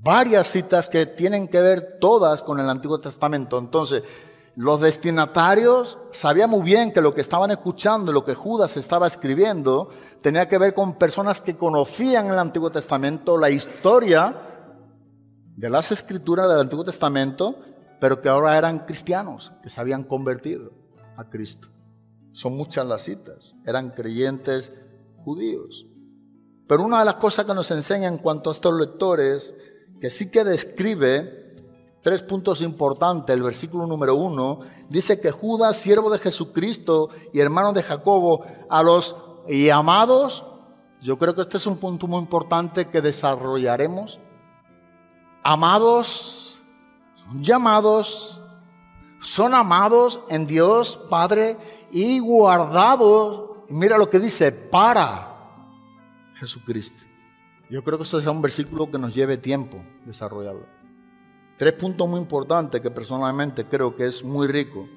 varias citas que tienen que ver todas con el Antiguo Testamento. Entonces, los destinatarios sabían muy bien que lo que estaban escuchando, lo que Judas estaba escribiendo, tenía que ver con personas que conocían el Antiguo Testamento, la historia de las escrituras del Antiguo Testamento, pero que ahora eran cristianos, que se habían convertido a Cristo. Son muchas las citas, eran creyentes judíos. Pero una de las cosas que nos enseña en cuanto a estos lectores, que sí que describe tres puntos importantes. El versículo número uno dice que Judas, siervo de Jesucristo y hermano de Jacobo, a los llamados, yo creo que este es un punto muy importante que desarrollaremos. Amados, son llamados, son amados en Dios Padre y guardados, mira lo que dice, para Jesucristo. Yo creo que esto será un versículo que nos lleve tiempo desarrollarlo. Tres puntos muy importantes que personalmente creo que es muy rico.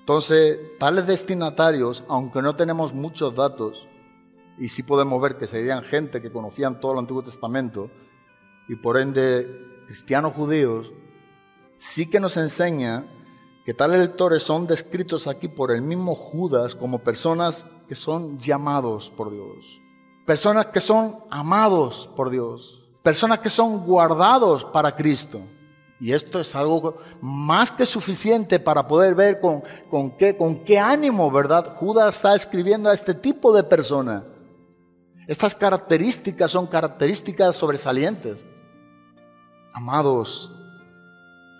Entonces, tales destinatarios, aunque no tenemos muchos datos, y sí podemos ver que serían gente que conocían todo el Antiguo Testamento, y por ende cristianos judíos, sí que nos enseña que tales lectores son descritos aquí por el mismo Judas como personas que son llamados por Dios, personas que son amados por Dios, personas que son guardados para Cristo. Y esto es algo más que suficiente para poder ver con, con, qué, con qué ánimo, ¿verdad? Judas está escribiendo a este tipo de persona. Estas características son características sobresalientes. Amados,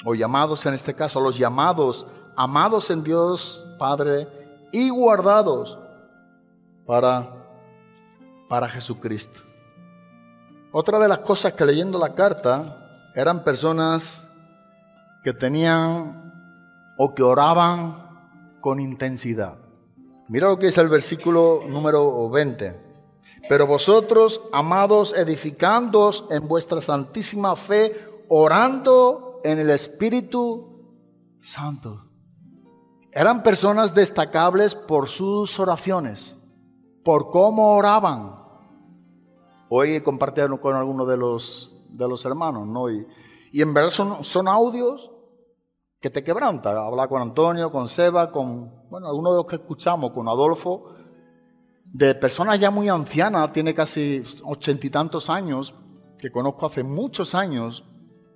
o llamados en este caso, los llamados, amados en Dios Padre y guardados para, para Jesucristo. Otra de las cosas que leyendo la carta eran personas que tenían o que oraban con intensidad. Mira lo que dice el versículo número 20. Pero vosotros, amados, edificándoos en vuestra santísima fe, orando en el Espíritu Santo. Eran personas destacables por sus oraciones, por cómo oraban. Hoy compartieron con algunos de los de los hermanos, ¿no? Y, en verdad son, son audios que te quebrantan. Hablar con Antonio, con Seba, con, bueno, algunos de los que escuchamos, con Adolfo, de personas ya muy ancianas, tiene casi ochenta y tantos años, que conozco hace muchos años,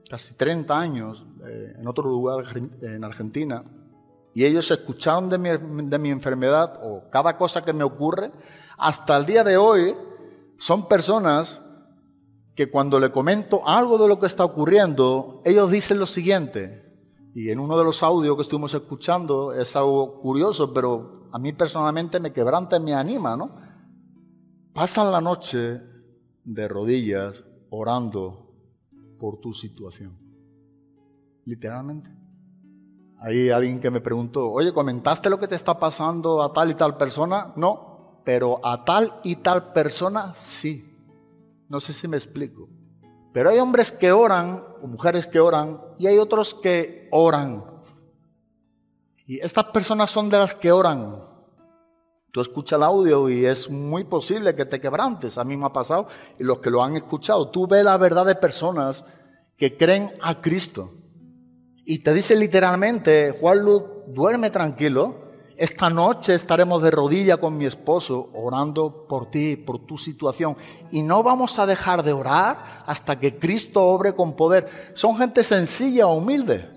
casi 30 años, eh, en otro lugar en Argentina, y ellos escucharon de mi, de mi enfermedad o cada cosa que me ocurre, hasta el día de hoy son personas que cuando le comento algo de lo que está ocurriendo, ellos dicen lo siguiente, y en uno de los audios que estuvimos escuchando es algo curioso, pero a mí personalmente me quebranta y me anima, ¿no? Pasan la noche de rodillas orando por tu situación. Literalmente. Hay alguien que me preguntó, oye, ¿comentaste lo que te está pasando a tal y tal persona? No, pero a tal y tal persona sí. No sé si me explico. Pero hay hombres que oran, o mujeres que oran, y hay otros que oran. Y estas personas son de las que oran. Tú escuchas el audio y es muy posible que te quebrantes. A mí me ha pasado. Y los que lo han escuchado, tú ves la verdad de personas que creen a Cristo. Y te dice literalmente, Juan Luz, duerme tranquilo, esta noche estaremos de rodilla con mi esposo orando por ti, por tu situación. Y no vamos a dejar de orar hasta que Cristo obre con poder. Son gente sencilla, humilde.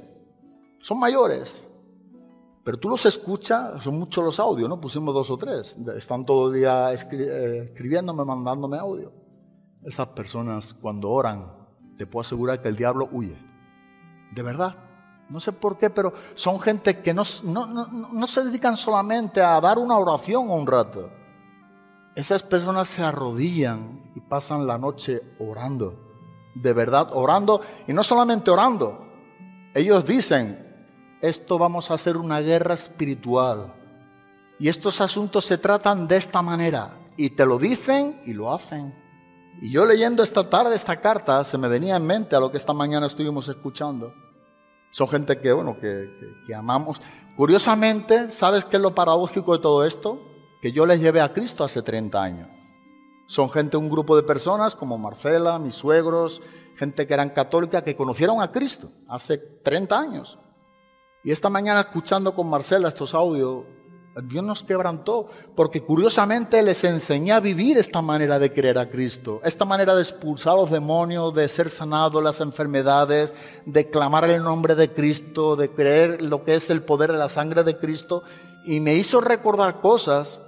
Son mayores. Pero tú los escuchas, son muchos los audios, ¿no? Pusimos dos o tres. Están todo el día eh, escribiéndome, mandándome audio. Esas personas cuando oran, te puedo asegurar que el diablo huye. De verdad. No sé por qué, pero son gente que no, no, se dedican solamente a dar una oración un rato. Esas personas se arrodillan y pasan la noche orando. De verdad, orando. Y no solamente orando. Ellos dicen, esto vamos a hacer una guerra espiritual. Y estos asuntos se tratan de esta manera. Y te lo dicen y lo hacen. Y yo leyendo esta tarde esta carta, se me venía en mente a lo que esta mañana estuvimos escuchando. Son gente que, bueno, que, que- amamos. Curiosamente, ¿sabes qué es lo paradójico de todo esto? Que yo les llevé a Cristo hace 30 años. Son gente, un grupo de personas como Marcela, mis suegros, gente que eran católica, que conocieron a Cristo hace 30 años. Y esta mañana escuchando con Marcela estos audios, Dios nos quebrantó, porque curiosamente les enseñé a vivir esta manera de creer a Cristo, esta manera de expulsar los demonios, de ser sanados las enfermedades, de clamar el nombre de Cristo, de creer lo que es el poder de la sangre de Cristo, y me hizo recordar cosas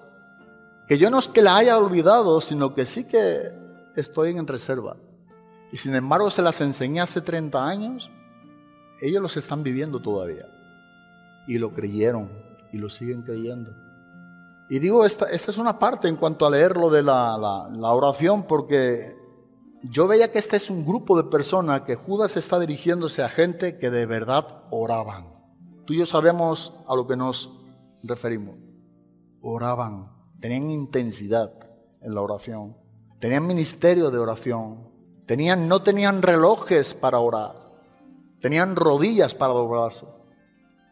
que yo no es que la haya olvidado, sino que sí que estoy en reserva. Y sin embargo se las enseñé hace 30 años, ellos los están viviendo todavía. Y lo creyeron y lo siguen creyendo. Y digo, esta, esta es una parte en cuanto a leer lo de la, la- la oración, porque yo veía que este es un grupo de personas que Judas está dirigiéndose a gente que de verdad oraban. Tú y yo sabemos a lo que nos referimos. Oraban, tenían intensidad en la oración, tenían ministerio de oración, tenían, no tenían relojes para orar, tenían rodillas para doblarse.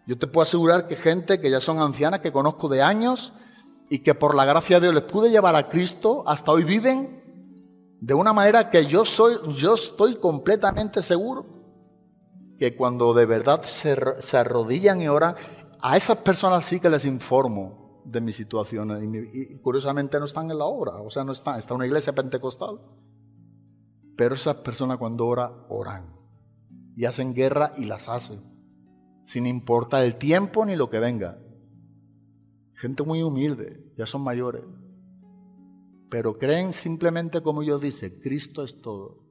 Yo te puedo asegurar que gente que ya son ancianas, que conozco de años y que por la gracia de Dios les pude llevar a Cristo, hasta hoy viven de una manera que yo soy, yo estoy completamente seguro que cuando de verdad se, se arrodillan y oran, a esas personas sí que les informo de mi situación y, mi- y curiosamente no están en la obra, o sea, no están, está una iglesia pentecostal. Pero esas personas cuando oran, oran y hacen guerra y las hacen sin importar el tiempo ni lo que venga. Gente muy humilde, ya son mayores, pero creen simplemente como Dios dice, Cristo es todo,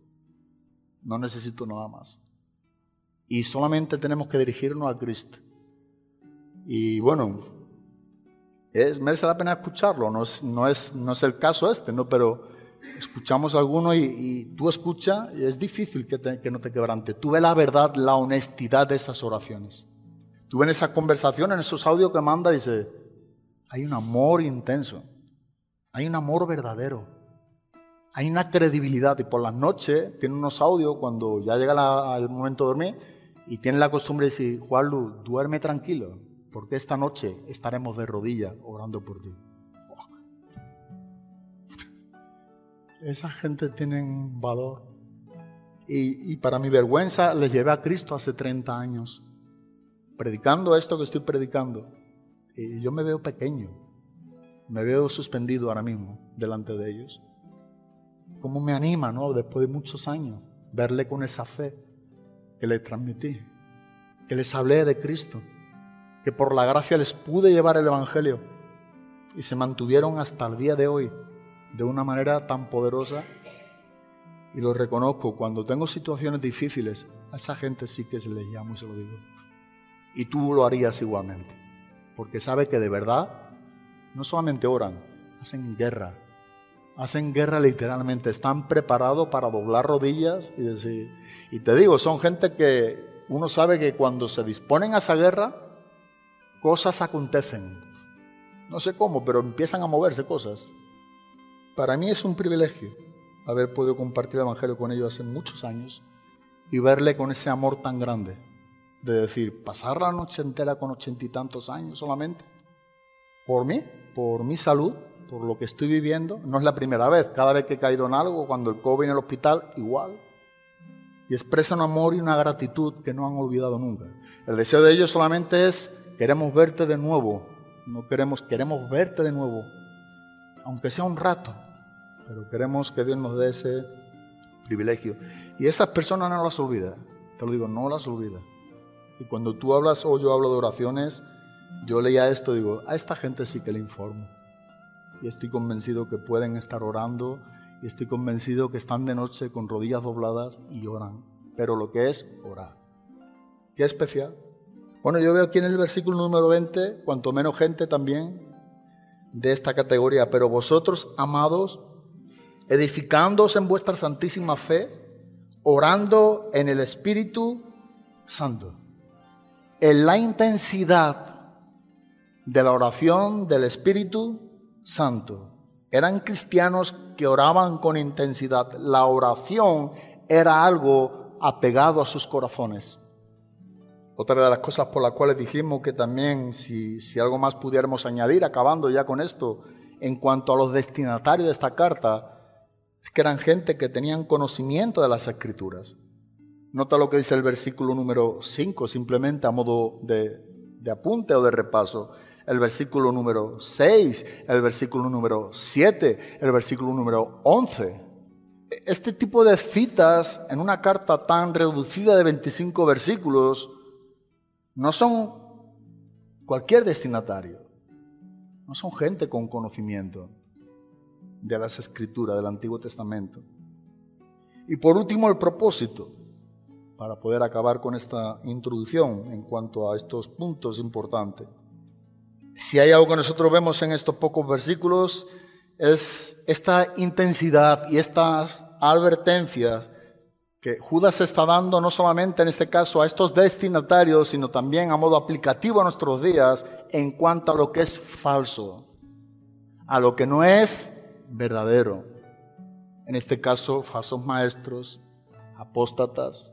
no necesito nada más. Y solamente tenemos que dirigirnos a Cristo. Y bueno, es, merece la pena escucharlo, no es, no es, no es el caso este, ¿no? pero escuchamos a alguno y, tú escuchas es difícil que, te- no te quebrante. Tú ves la verdad, la honestidad de esas oraciones. Tú ves en esas conversaciones, en esos audios que manda, dice, hay un amor intenso, hay un amor verdadero, hay una credibilidad. Y por las noches tiene unos audios cuando ya llega el momento de dormir y tiene la costumbre de decir, Juan Luz, duerme tranquilo, porque esta noche estaremos de rodillas orando por ti. Esa gente tienen valor. Y, y para mi vergüenza les llevé a Cristo hace 30 años, predicando esto que estoy predicando. Y yo me veo pequeño, me veo suspendido ahora mismo delante de ellos. ¿Cómo me anima, no? Después de muchos años, verle con esa fe que les transmití, que les hablé de Cristo, que por la gracia les pude llevar el Evangelio y se mantuvieron hasta el día de hoy de una manera tan poderosa. Y lo reconozco, cuando tengo situaciones difíciles, a esa gente sí que se les llamo y se lo digo. Y tú lo harías igualmente, porque sabe que de verdad no solamente oran, hacen guerra. Hacen guerra literalmente, están preparados para doblar rodillas y decir. Y te digo, son gente que uno sabe que cuando se disponen a esa guerra, cosas acontecen. No sé cómo, pero empiezan a moverse cosas. Para mí es un privilegio haber podido compartir el Evangelio con ellos hace muchos años y verle con ese amor tan grande. De decir, pasar la noche entera con ochenta y tantos años solamente. Por mí, por mi salud, por lo que estoy viviendo. No es la primera vez. Cada vez que he caído en algo, cuando el COVID en el hospital, igual. Y expresan un amor y una gratitud que no han olvidado nunca. El deseo de ellos solamente es, queremos verte de nuevo. No queremos, queremos verte de nuevo. Aunque sea un rato. Pero queremos que Dios nos dé ese privilegio. Y esas personas no las olvida. Te lo digo, no las olvida. Y cuando tú hablas o yo hablo de oraciones, yo leía esto digo, a esta gente sí que le informo. Y estoy convencido que pueden estar orando y estoy convencido que están de noche con rodillas dobladas y oran. Pero lo que es orar. ¿Qué especial? Bueno, yo veo aquí en el versículo número 20, cuanto menos gente también de esta categoría, pero vosotros, amados, edificándoos en vuestra santísima fe, orando en el Espíritu Santo. En la intensidad de la oración del Espíritu Santo. Eran cristianos que oraban con intensidad. La oración era algo apegado a sus corazones. Otra de las cosas por las cuales dijimos que también si, si algo más pudiéramos añadir, acabando ya con esto, en cuanto a los destinatarios de esta carta, es que eran gente que tenían conocimiento de las escrituras. Nota lo que dice el versículo número 5, simplemente a modo de, de apunte o de repaso. El versículo número 6, el versículo número 7, el versículo número 11. Este tipo de citas en una carta tan reducida de 25 versículos no son cualquier destinatario, no son gente con conocimiento de las escrituras del Antiguo Testamento. Y por último, el propósito, para poder acabar con esta introducción en cuanto a estos puntos importantes. Si hay algo que nosotros vemos en estos pocos versículos, es esta intensidad y estas advertencias que Judas está dando no solamente en este caso a estos destinatarios, sino también a modo aplicativo a nuestros días en cuanto a lo que es falso, a lo que no es verdadero. En este caso, falsos maestros, apóstatas,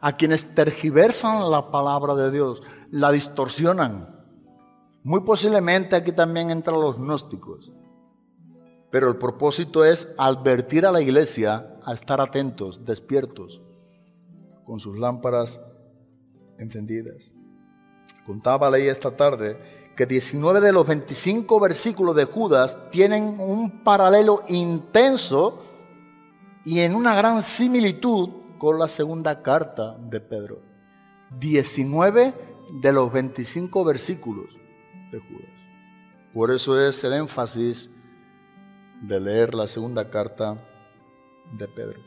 a quienes tergiversan la palabra de Dios, la distorsionan. Muy posiblemente aquí también entran los gnósticos. Pero el propósito es advertir a la iglesia a estar atentos, despiertos, con sus lámparas encendidas. Contaba, leí esta tarde, que 19 de los 25 versículos de Judas tienen un paralelo intenso y en una gran similitud con la segunda carta de Pedro. 19 de los 25 versículos de Judas. Por eso es el énfasis de leer la segunda carta de Pedro.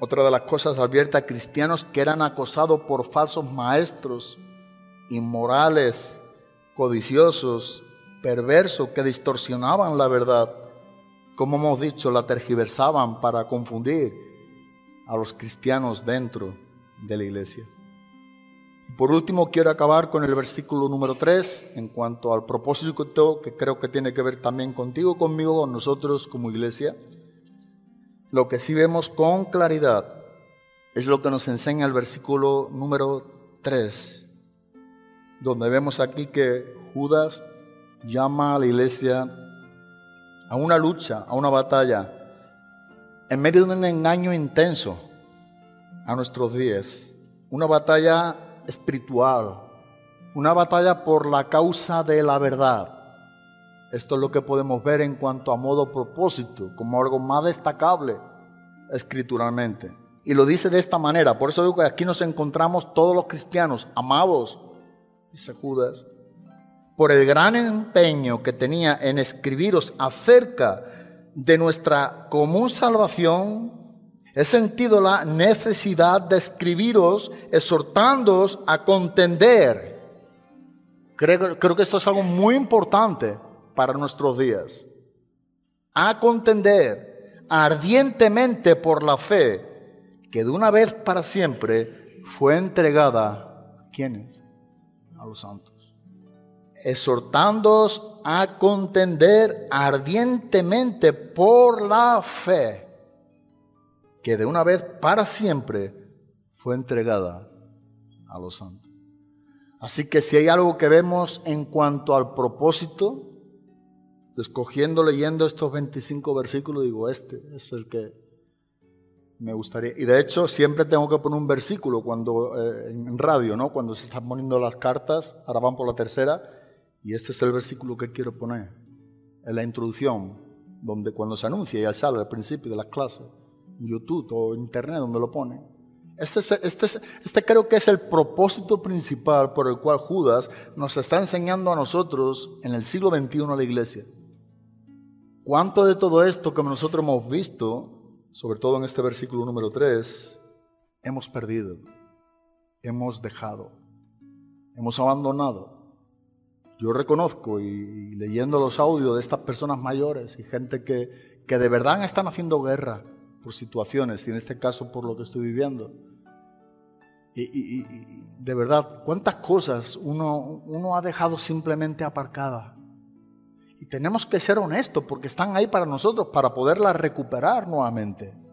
Otra de las cosas advierte a cristianos que eran acosados por falsos maestros, inmorales, codiciosos, perversos, que distorsionaban la verdad. Como hemos dicho, la tergiversaban para confundir a los cristianos dentro de la iglesia. Y por último, quiero acabar con el versículo número 3 en cuanto al propósito que creo que tiene que ver también contigo, conmigo, con nosotros como iglesia. Lo que sí vemos con claridad es lo que nos enseña el versículo número 3 donde vemos aquí que Judas llama a la iglesia a una lucha, a una batalla, en medio de un engaño intenso a nuestros días, una batalla espiritual, una batalla por la causa de la verdad. Esto es lo que podemos ver en cuanto a modo propósito, como algo más destacable escrituralmente. Y lo dice de esta manera, por eso digo que aquí nos encontramos todos los cristianos, amados, dice Judas, por el gran empeño que tenía en escribiros acerca de nuestra común salvación, he sentido la necesidad de escribiros exhortándoos a contender. Creo, creo que esto es algo muy importante para nuestros días. A contender ardientemente por la fe que de una vez para siempre fue entregada. ¿A quiénes? a los santos, exhortándoos a contender ardientemente por la fe que de una vez para siempre fue entregada a los santos. Así que si hay algo que vemos en cuanto al propósito, escogiendo, leyendo estos 25 versículos, digo, este es el que me gustaría. Y de hecho, siempre tengo que poner un versículo cuando eh, en radio, ¿no? Cuando se están poniendo las cartas, ahora van por la tercera, y este es el versículo que quiero poner en la introducción, donde cuando se anuncia ya sale al principio de las clases, en YouTube o Internet, donde lo pone. Este, este, este creo que es el propósito principal por el cual Judas nos está enseñando a nosotros en el siglo XXI a la iglesia. ¿Cuánto de todo esto que nosotros hemos visto sobre todo en este versículo número 3, hemos perdido, hemos dejado, hemos abandonado. Yo reconozco y, leyendo los audios de estas personas mayores y gente que, que de verdad están haciendo guerra por situaciones y en este caso por lo que estoy viviendo. Y, de verdad, cuántas cosas uno, uno ha dejado simplemente aparcadas. Y tenemos que ser honestos porque están ahí para nosotros, para poderlas recuperar nuevamente.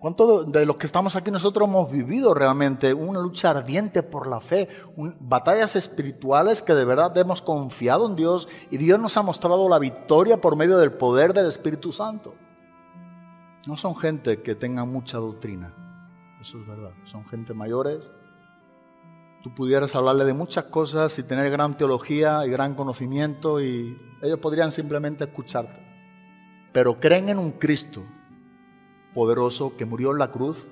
¿Cuántos de, los que estamos aquí nosotros hemos vivido realmente una lucha ardiente por la fe, batallas espirituales que de verdad hemos confiado en Dios y Dios nos ha mostrado la victoria por medio del poder del Espíritu Santo? No son gente que tenga mucha doctrina, eso es verdad, son gente mayores. Tú pudieras hablarle de muchas cosas y tener gran teología y gran conocimiento y ellos podrían simplemente escucharte. Pero creen en un Cristo poderoso que murió en la cruz,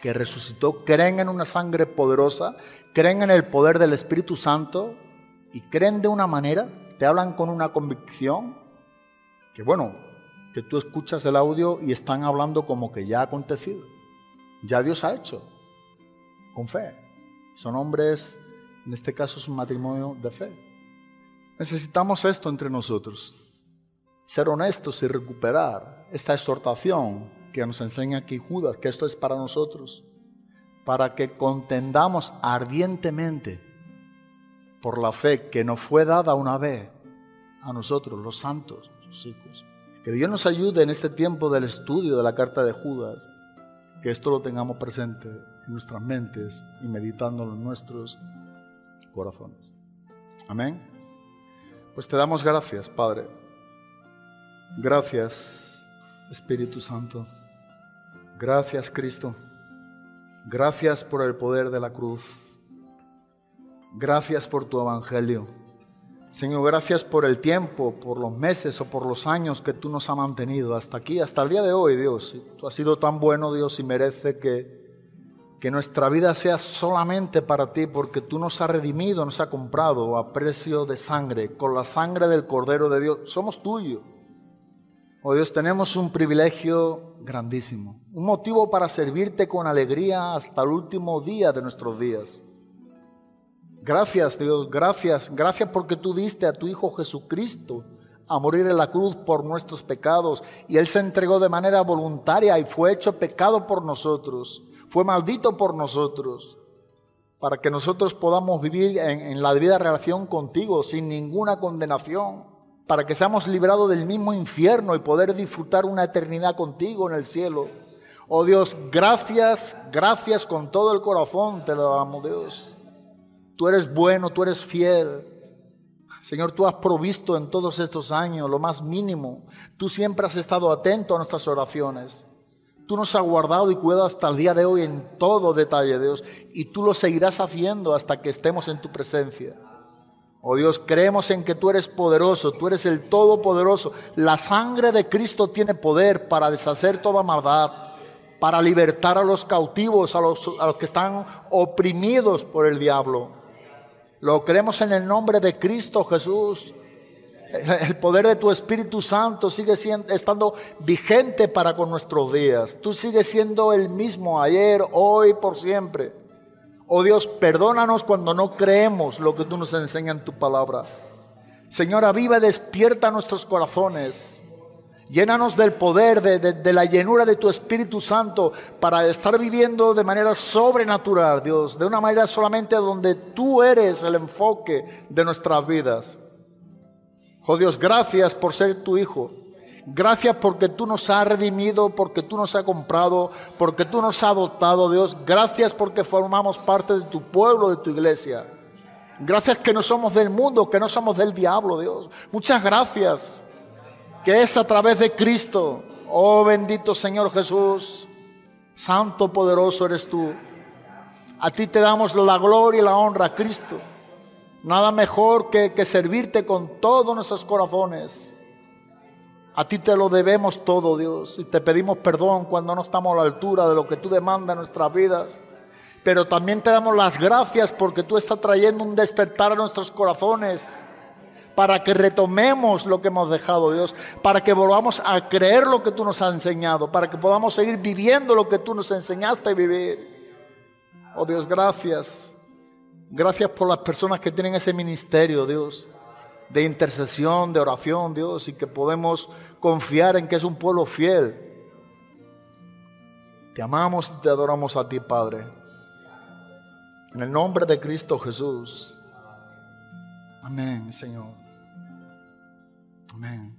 que resucitó, creen en una sangre poderosa, creen en el poder del Espíritu Santo y creen de una manera, te hablan con una convicción, que bueno, que tú escuchas el audio y están hablando como que ya ha acontecido, ya Dios ha hecho, con fe. Son hombres, en este caso es un matrimonio de fe. Necesitamos esto entre nosotros ser honestos y recuperar esta exhortación que nos enseña aquí Judas, que esto es para nosotros, para que contendamos ardientemente por la fe que nos fue dada una vez a nosotros, los santos, sus hijos. Que Dios nos ayude en este tiempo del estudio de la carta de Judas, que esto lo tengamos presente en nuestras mentes y meditándolo en nuestros corazones. Amén. Pues te damos gracias, Padre. Gracias, Espíritu Santo. Gracias, Cristo. Gracias por el poder de la cruz. Gracias por tu evangelio. Señor, gracias por el tiempo, por los meses o por los años que tú nos has mantenido hasta aquí, hasta el día de hoy, Dios. Tú has sido tan bueno, Dios, y merece que, que nuestra vida sea solamente para ti, porque tú nos has redimido, nos has comprado a precio de sangre, con la sangre del Cordero de Dios. Somos tuyos. Oh Dios, tenemos un privilegio grandísimo, un motivo para servirte con alegría hasta el último día de nuestros días. Gracias Dios, gracias, gracias porque tú diste a tu Hijo Jesucristo a morir en la cruz por nuestros pecados y Él se entregó de manera voluntaria y fue hecho pecado por nosotros, fue maldito por nosotros, para que nosotros podamos vivir en, en la debida relación contigo sin ninguna condenación para que seamos librados del mismo infierno y poder disfrutar una eternidad contigo en el cielo. Oh Dios, gracias, gracias con todo el corazón te lo damos, Dios. Tú eres bueno, tú eres fiel. Señor, tú has provisto en todos estos años lo más mínimo. Tú siempre has estado atento a nuestras oraciones. Tú nos has guardado y cuidado hasta el día de hoy en todo detalle, Dios. Y tú lo seguirás haciendo hasta que estemos en tu presencia. Oh Dios, creemos en que tú eres poderoso, tú eres el Todopoderoso. La sangre de Cristo tiene poder para deshacer toda maldad, para libertar a los cautivos, a los, a los que están oprimidos por el diablo. Lo creemos en el nombre de Cristo Jesús. El poder de tu Espíritu Santo sigue siendo, estando vigente para con nuestros días. Tú sigues siendo el mismo ayer, hoy, por siempre. Oh Dios, perdónanos cuando no creemos lo que tú nos enseñas en tu palabra. Señor, aviva y despierta nuestros corazones. Llénanos del poder, de, de, de, la llenura de tu Espíritu Santo para estar viviendo de manera sobrenatural, Dios, de una manera solamente donde tú eres el enfoque de nuestras vidas. Oh Dios, gracias por ser tu Hijo. Gracias porque tú nos has redimido, porque tú nos has comprado, porque tú nos has adoptado, Dios. Gracias porque formamos parte de tu pueblo, de tu iglesia. Gracias que no somos del mundo, que no somos del diablo, Dios. Muchas gracias. Que es a través de Cristo. Oh bendito Señor Jesús. Santo poderoso eres tú. A ti te damos la gloria y la honra, Cristo. Nada mejor que, que servirte con todos nuestros corazones. A ti te lo debemos todo, Dios, y te pedimos perdón cuando no estamos a la altura de lo que tú demandas en nuestras vidas. Pero también te damos las gracias porque tú estás trayendo un despertar a nuestros corazones para que retomemos lo que hemos dejado, Dios, para que volvamos a creer lo que tú nos has enseñado, para que podamos seguir viviendo lo que tú nos enseñaste a vivir. Oh Dios, gracias. Gracias por las personas que tienen ese ministerio, Dios de intercesión, de oración, Dios, y que podemos confiar en que es un pueblo fiel. Te amamos y te adoramos a ti, Padre. En el nombre de Cristo Jesús. Amén, Señor. Amén.